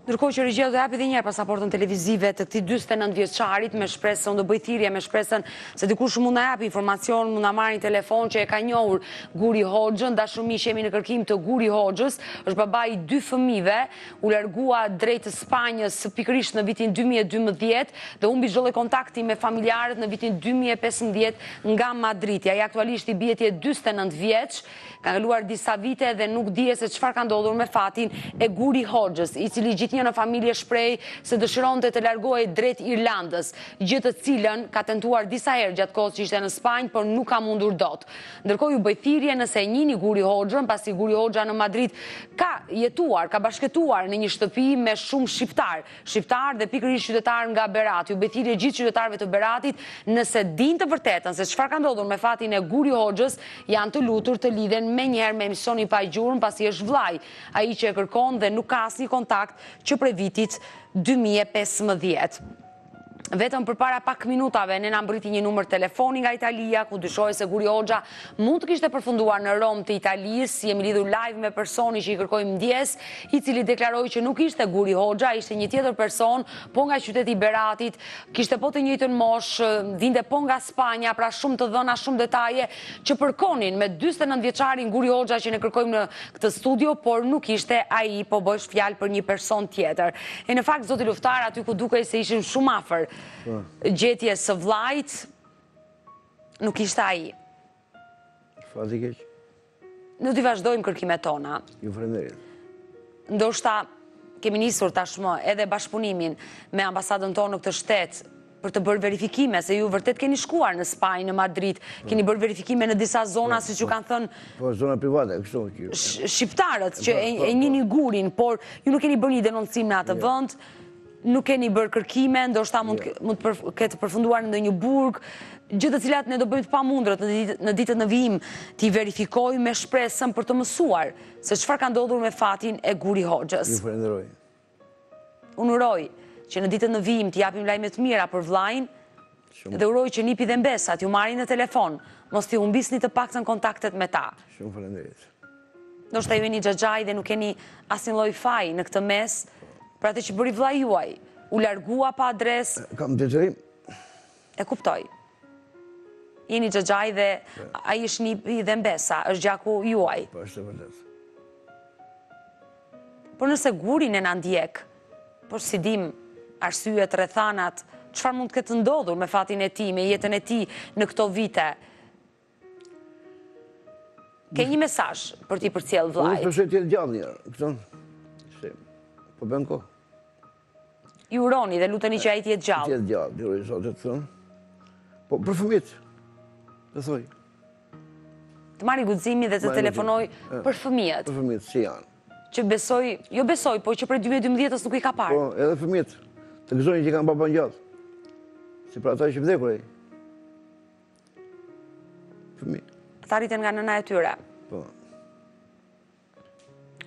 Ndërkohë që regjia do ta japi dhe një herë pasaportën televizive të këtij 49 vjeçarit me shpresë se unë do bëjë thirje me shpresën se dikush mund na japi informacion, mund na marri në telefon që e ka njohur Guri Hoxhën, dashamirës, jemi në kërkim të Guri Hoxhës, është baba i dy fëmijëve, u largua drejt Spanjës pikërisht në vitin 2012 dhe humbi çdo lloj kontakti me familjarët në vitin 2015 nga Madridi. Ai aktualisht i bie të jetë 49 vjeç. Kanë kaluar disa vite dhe nuk dihet se çfarë ka ndodhur me fatin e Guri Hoxhës, i cili gjithnjë në familje shprehej se dëshironte të largohej drejt Irlandës, gjë të cilën ka tentuar disa herë gjatë kohës që ishte në Spanjë, por nuk ka mundur dot. Ndërkohë ju bëj thirrje nëse e njihni Guri Hoxhën, pasi Guri Hoxha në Madrid ka jetuar, ka bashkëjetuar në një shtëpi me shumë shqiptarë, shqiptarë dhe pikërisht qytetarë nga Berat. Ju bëj thirrje gjithë qytetarëve të Beratit, nëse dinë të vërtetën se çfarë ka ndodhur me fatin e Guri Hoxhës, janë të lutur të lidhen menjëherë me emisionin Pa Gjurmë, pasi është vëllai ai që e kërkon dhe nuk ka asnjë kontakt që prej vitit dy mijë e pesëmbëdhjetë. Vetëm përpara pak minutave, ne na mbërriti një numër telefoni nga Italia, ku dyshohej se Guri Hoxha mund të kishte përfunduar në Romë të Italisë, jemi lidhur live me personin që i kërkojmë ndjesë, i cili deklaroi që nuk ishte Guri Hoxha, ishte një tjetër person, po nga qyteti i Beratit, kishte po të njëjtën moshë, vinte po nga Spanja, pra shumë të dhëna, shumë detaje, Që përkonin me dyzet e nëntë vjeçarin Guri Hoxha që ne kërkojmë në këtë studio, por nuk ishte ai, po bëhesh fjalë për një person tjetër. E në fakt zoti Luftar aty ku dukej se ishim shumë afër po. gjetjes së vllait, nuk ishte ai. Fatkeq. Ne do t'i vazhdojmë kërkimet tona. Ju faleminderit. Ndoshta kemi nisur tashmë edhe bashkëpunimin me ambasadën tonë në këtë shtet për të bërë verifikime, se ju vërtet keni shkuar në Spanjë, në Madrid, po. keni bërë verifikime në disa zona, po, siç ju po. kanë thënë... Po, zona private, kështu... Shqiptarët që e njihnin Gurin, por ju nuk keni bërë një denoncim në atë jo. vend, nuk keni bërë kërkime, ndoshta mund jo. të ketë përfunduar në ndonjë burg, gjë të cilat ne do bëjmë të pamundurën në ditët në vijim, t'i verifikojmë me shpresën për të mësuar, se çfarë ka ndodhur me fatin e Guri Hoxhës. Ju falenderoj. Unë uroj që në ditët në vijim t'ju japim lajme të mira për vllain dhe uroj që nipi dhe mbesa t'ju marrin në telefon, mos t'i humbisni të paktën kontaktet me ta. Shumë faleminderit. Ndoshta ju jeni xhaxhaj dhe nuk keni asnjë lloj faji në këtë mes për atë që bëri vllai juaj. U largua pa adresë. Kam detyrim. E kuptoj. Jeni xhaxhai dhe ai është nipi dhe mbesa, është gjaku juaj. Po, është e vërtetë. Por nëse Guri ne na ndjek, por s'i dimë arsyet, rrethanat, çfarë mund të ketë ndodhur me fatin e tij, me jetën e tij në këto vite, Ke një mesaj për t'i përcjellë vllait? Unë veç të jetë gjallë një, këton, se, po bën kohë. Ju uroni dhe luteni që ai të jetë gjallë. Të jetë gjallë, ta ruajë Zoti, këton. Po, për fëmijët, të thoi. Të marrë guximin dhe të telefonojë për fëmijët. Për fëmijët, si janë. Që besoj, jo besoj, po që prej 2012-ës nuk i ka parë. Po, edhe fëmijët, të gëzojnë që i kanë babanë gjallë. Si për ata qe vdekur. Fëmijë. Këta rriten nga nëna e tyre. Po.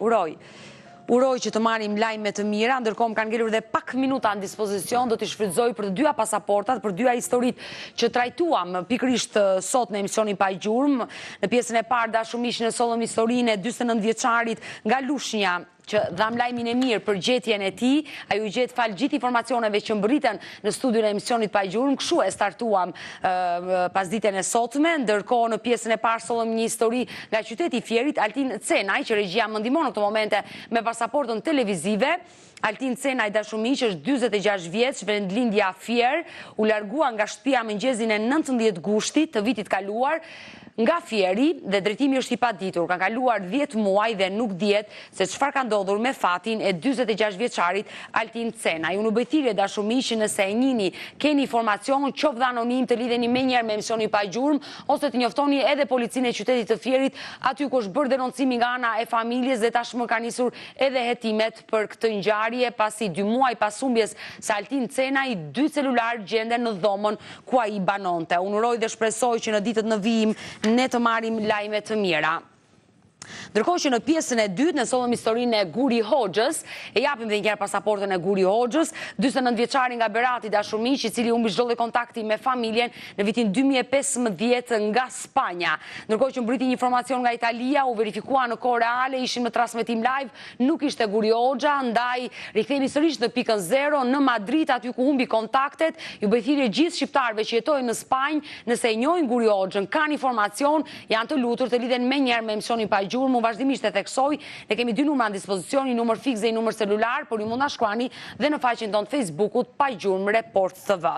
Uroj. Uroj që të marrim lajme të mira, ndërkohë kanë ngelur edhe pak minuta në dispozicion, do t'i shfrytëzoj për të dyja pasaportat, për dyja historitë që trajtuam pikërisht sot në emisionin pa gjurmë. Në pjesën e parë, dashur miq ne sollëm historinë e 29 vjeçarit nga Lushnja që dhamë lajmin e mirë për gjetjen e tij, ai u gjet falë gjithë informacioneve që mbërritën në studion e emisionit pa gjurmë, kështu e startuam pasditen e sotme, ndërkohë në pjesën e parë sollëm një histori nga qyteti i Fierit, Altin Cenaj, që regjia më ndihmon në këto momente me pasaportën televizive, Altin Cenaj dashur miq është 46 vjeç, vendlindja Fier, u largua nga shtëpia mëngjesin e 19 gushtit të vitit të kaluar, Nga Fieri, dhe drejtimi është i paditur, kanë kaluar dhjetë muaj dhe nuk dihet se çfarë ka ndodhur me fatin e dyzet e gjashtë vjeçarit Altin Cenaj. Unë ju bëj thirrje dashur miq që nëse e njihni, keni informacion, qoftë dhe anonim të lidheni menjëherë me emisionin Pa Gjurmë ose të njoftoni edhe policinë e qytetit të Fierit aty ku është bërë denoncimi nga ana e familjes dhe tashmë kanë nisur edhe hetimet për këtë ngjarje pasi dy muaj pas humbjes së Altin Cenaj, dy celularë gjenden në dhomën ku ai banonte. Unë uroj dhe shpresoj që në ditët në vijim ne të marrim lajme të mira. Ndërkohë që në pjesën e dytë ne sollëm historinë e Guri Hoxhës, e japim dhe njëherë pasaportën e Guri Hoxhës, dyzet e nëntë vjeçari nga Berati dashur miq, i cili humbi çdo lloj kontakti me familjen në vitin dy mijë e pesëmbëdhjetë nga Spanja. Ndërkohë që mbërriti një informacion nga Italia, u verifikua në kohë reale, ishim në transmetim live, Nuk ishte Guri Hoxha, ndaj rikthehemi sërish në pikën zero, në Madrid, aty ku humbi kontaktet, ju bëj thirrje gjithë shqiptarëve që jetojnë në Spanjë, nëse e njohin Guri Hoxhën, kanë informacion, janë të lutur të lidhen menjëherë me emisionin pa gjurmë, unë vazhdimisht e theksoj, ne kemi dy numra në dispozicion, një numër fiks dhe një numër celular, por ju mund na shkruani dhe në faqen tonë të Fejsbukut, Pa Gjurmë Report TV.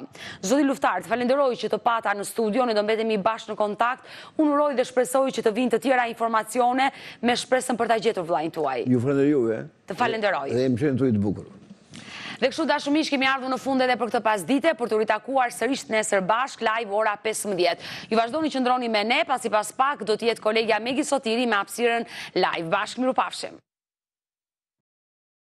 Zoti Luftar, të falënderoj që të pata në studio, ne do mbetemi bashkë në kontakt, Unë uroj dhe shpresoj që të vijnë të tjera informacione me shpresën për ta gjetur vëllain tuaj. Ju falënderoj juve. Të falënderoj. Dhe emisionin tuaj të bukur. Dhe kështu dashur miq kemi ardhur në fund edhe për këtë pasdite për të ritakuar sërish nesër bashkë live ora 15. Ju vazhdoni qëndroni me ne pasi pas pak do të jetë kolegja Megi Sotiri me hapësirën live. Bashkë mirupafshim.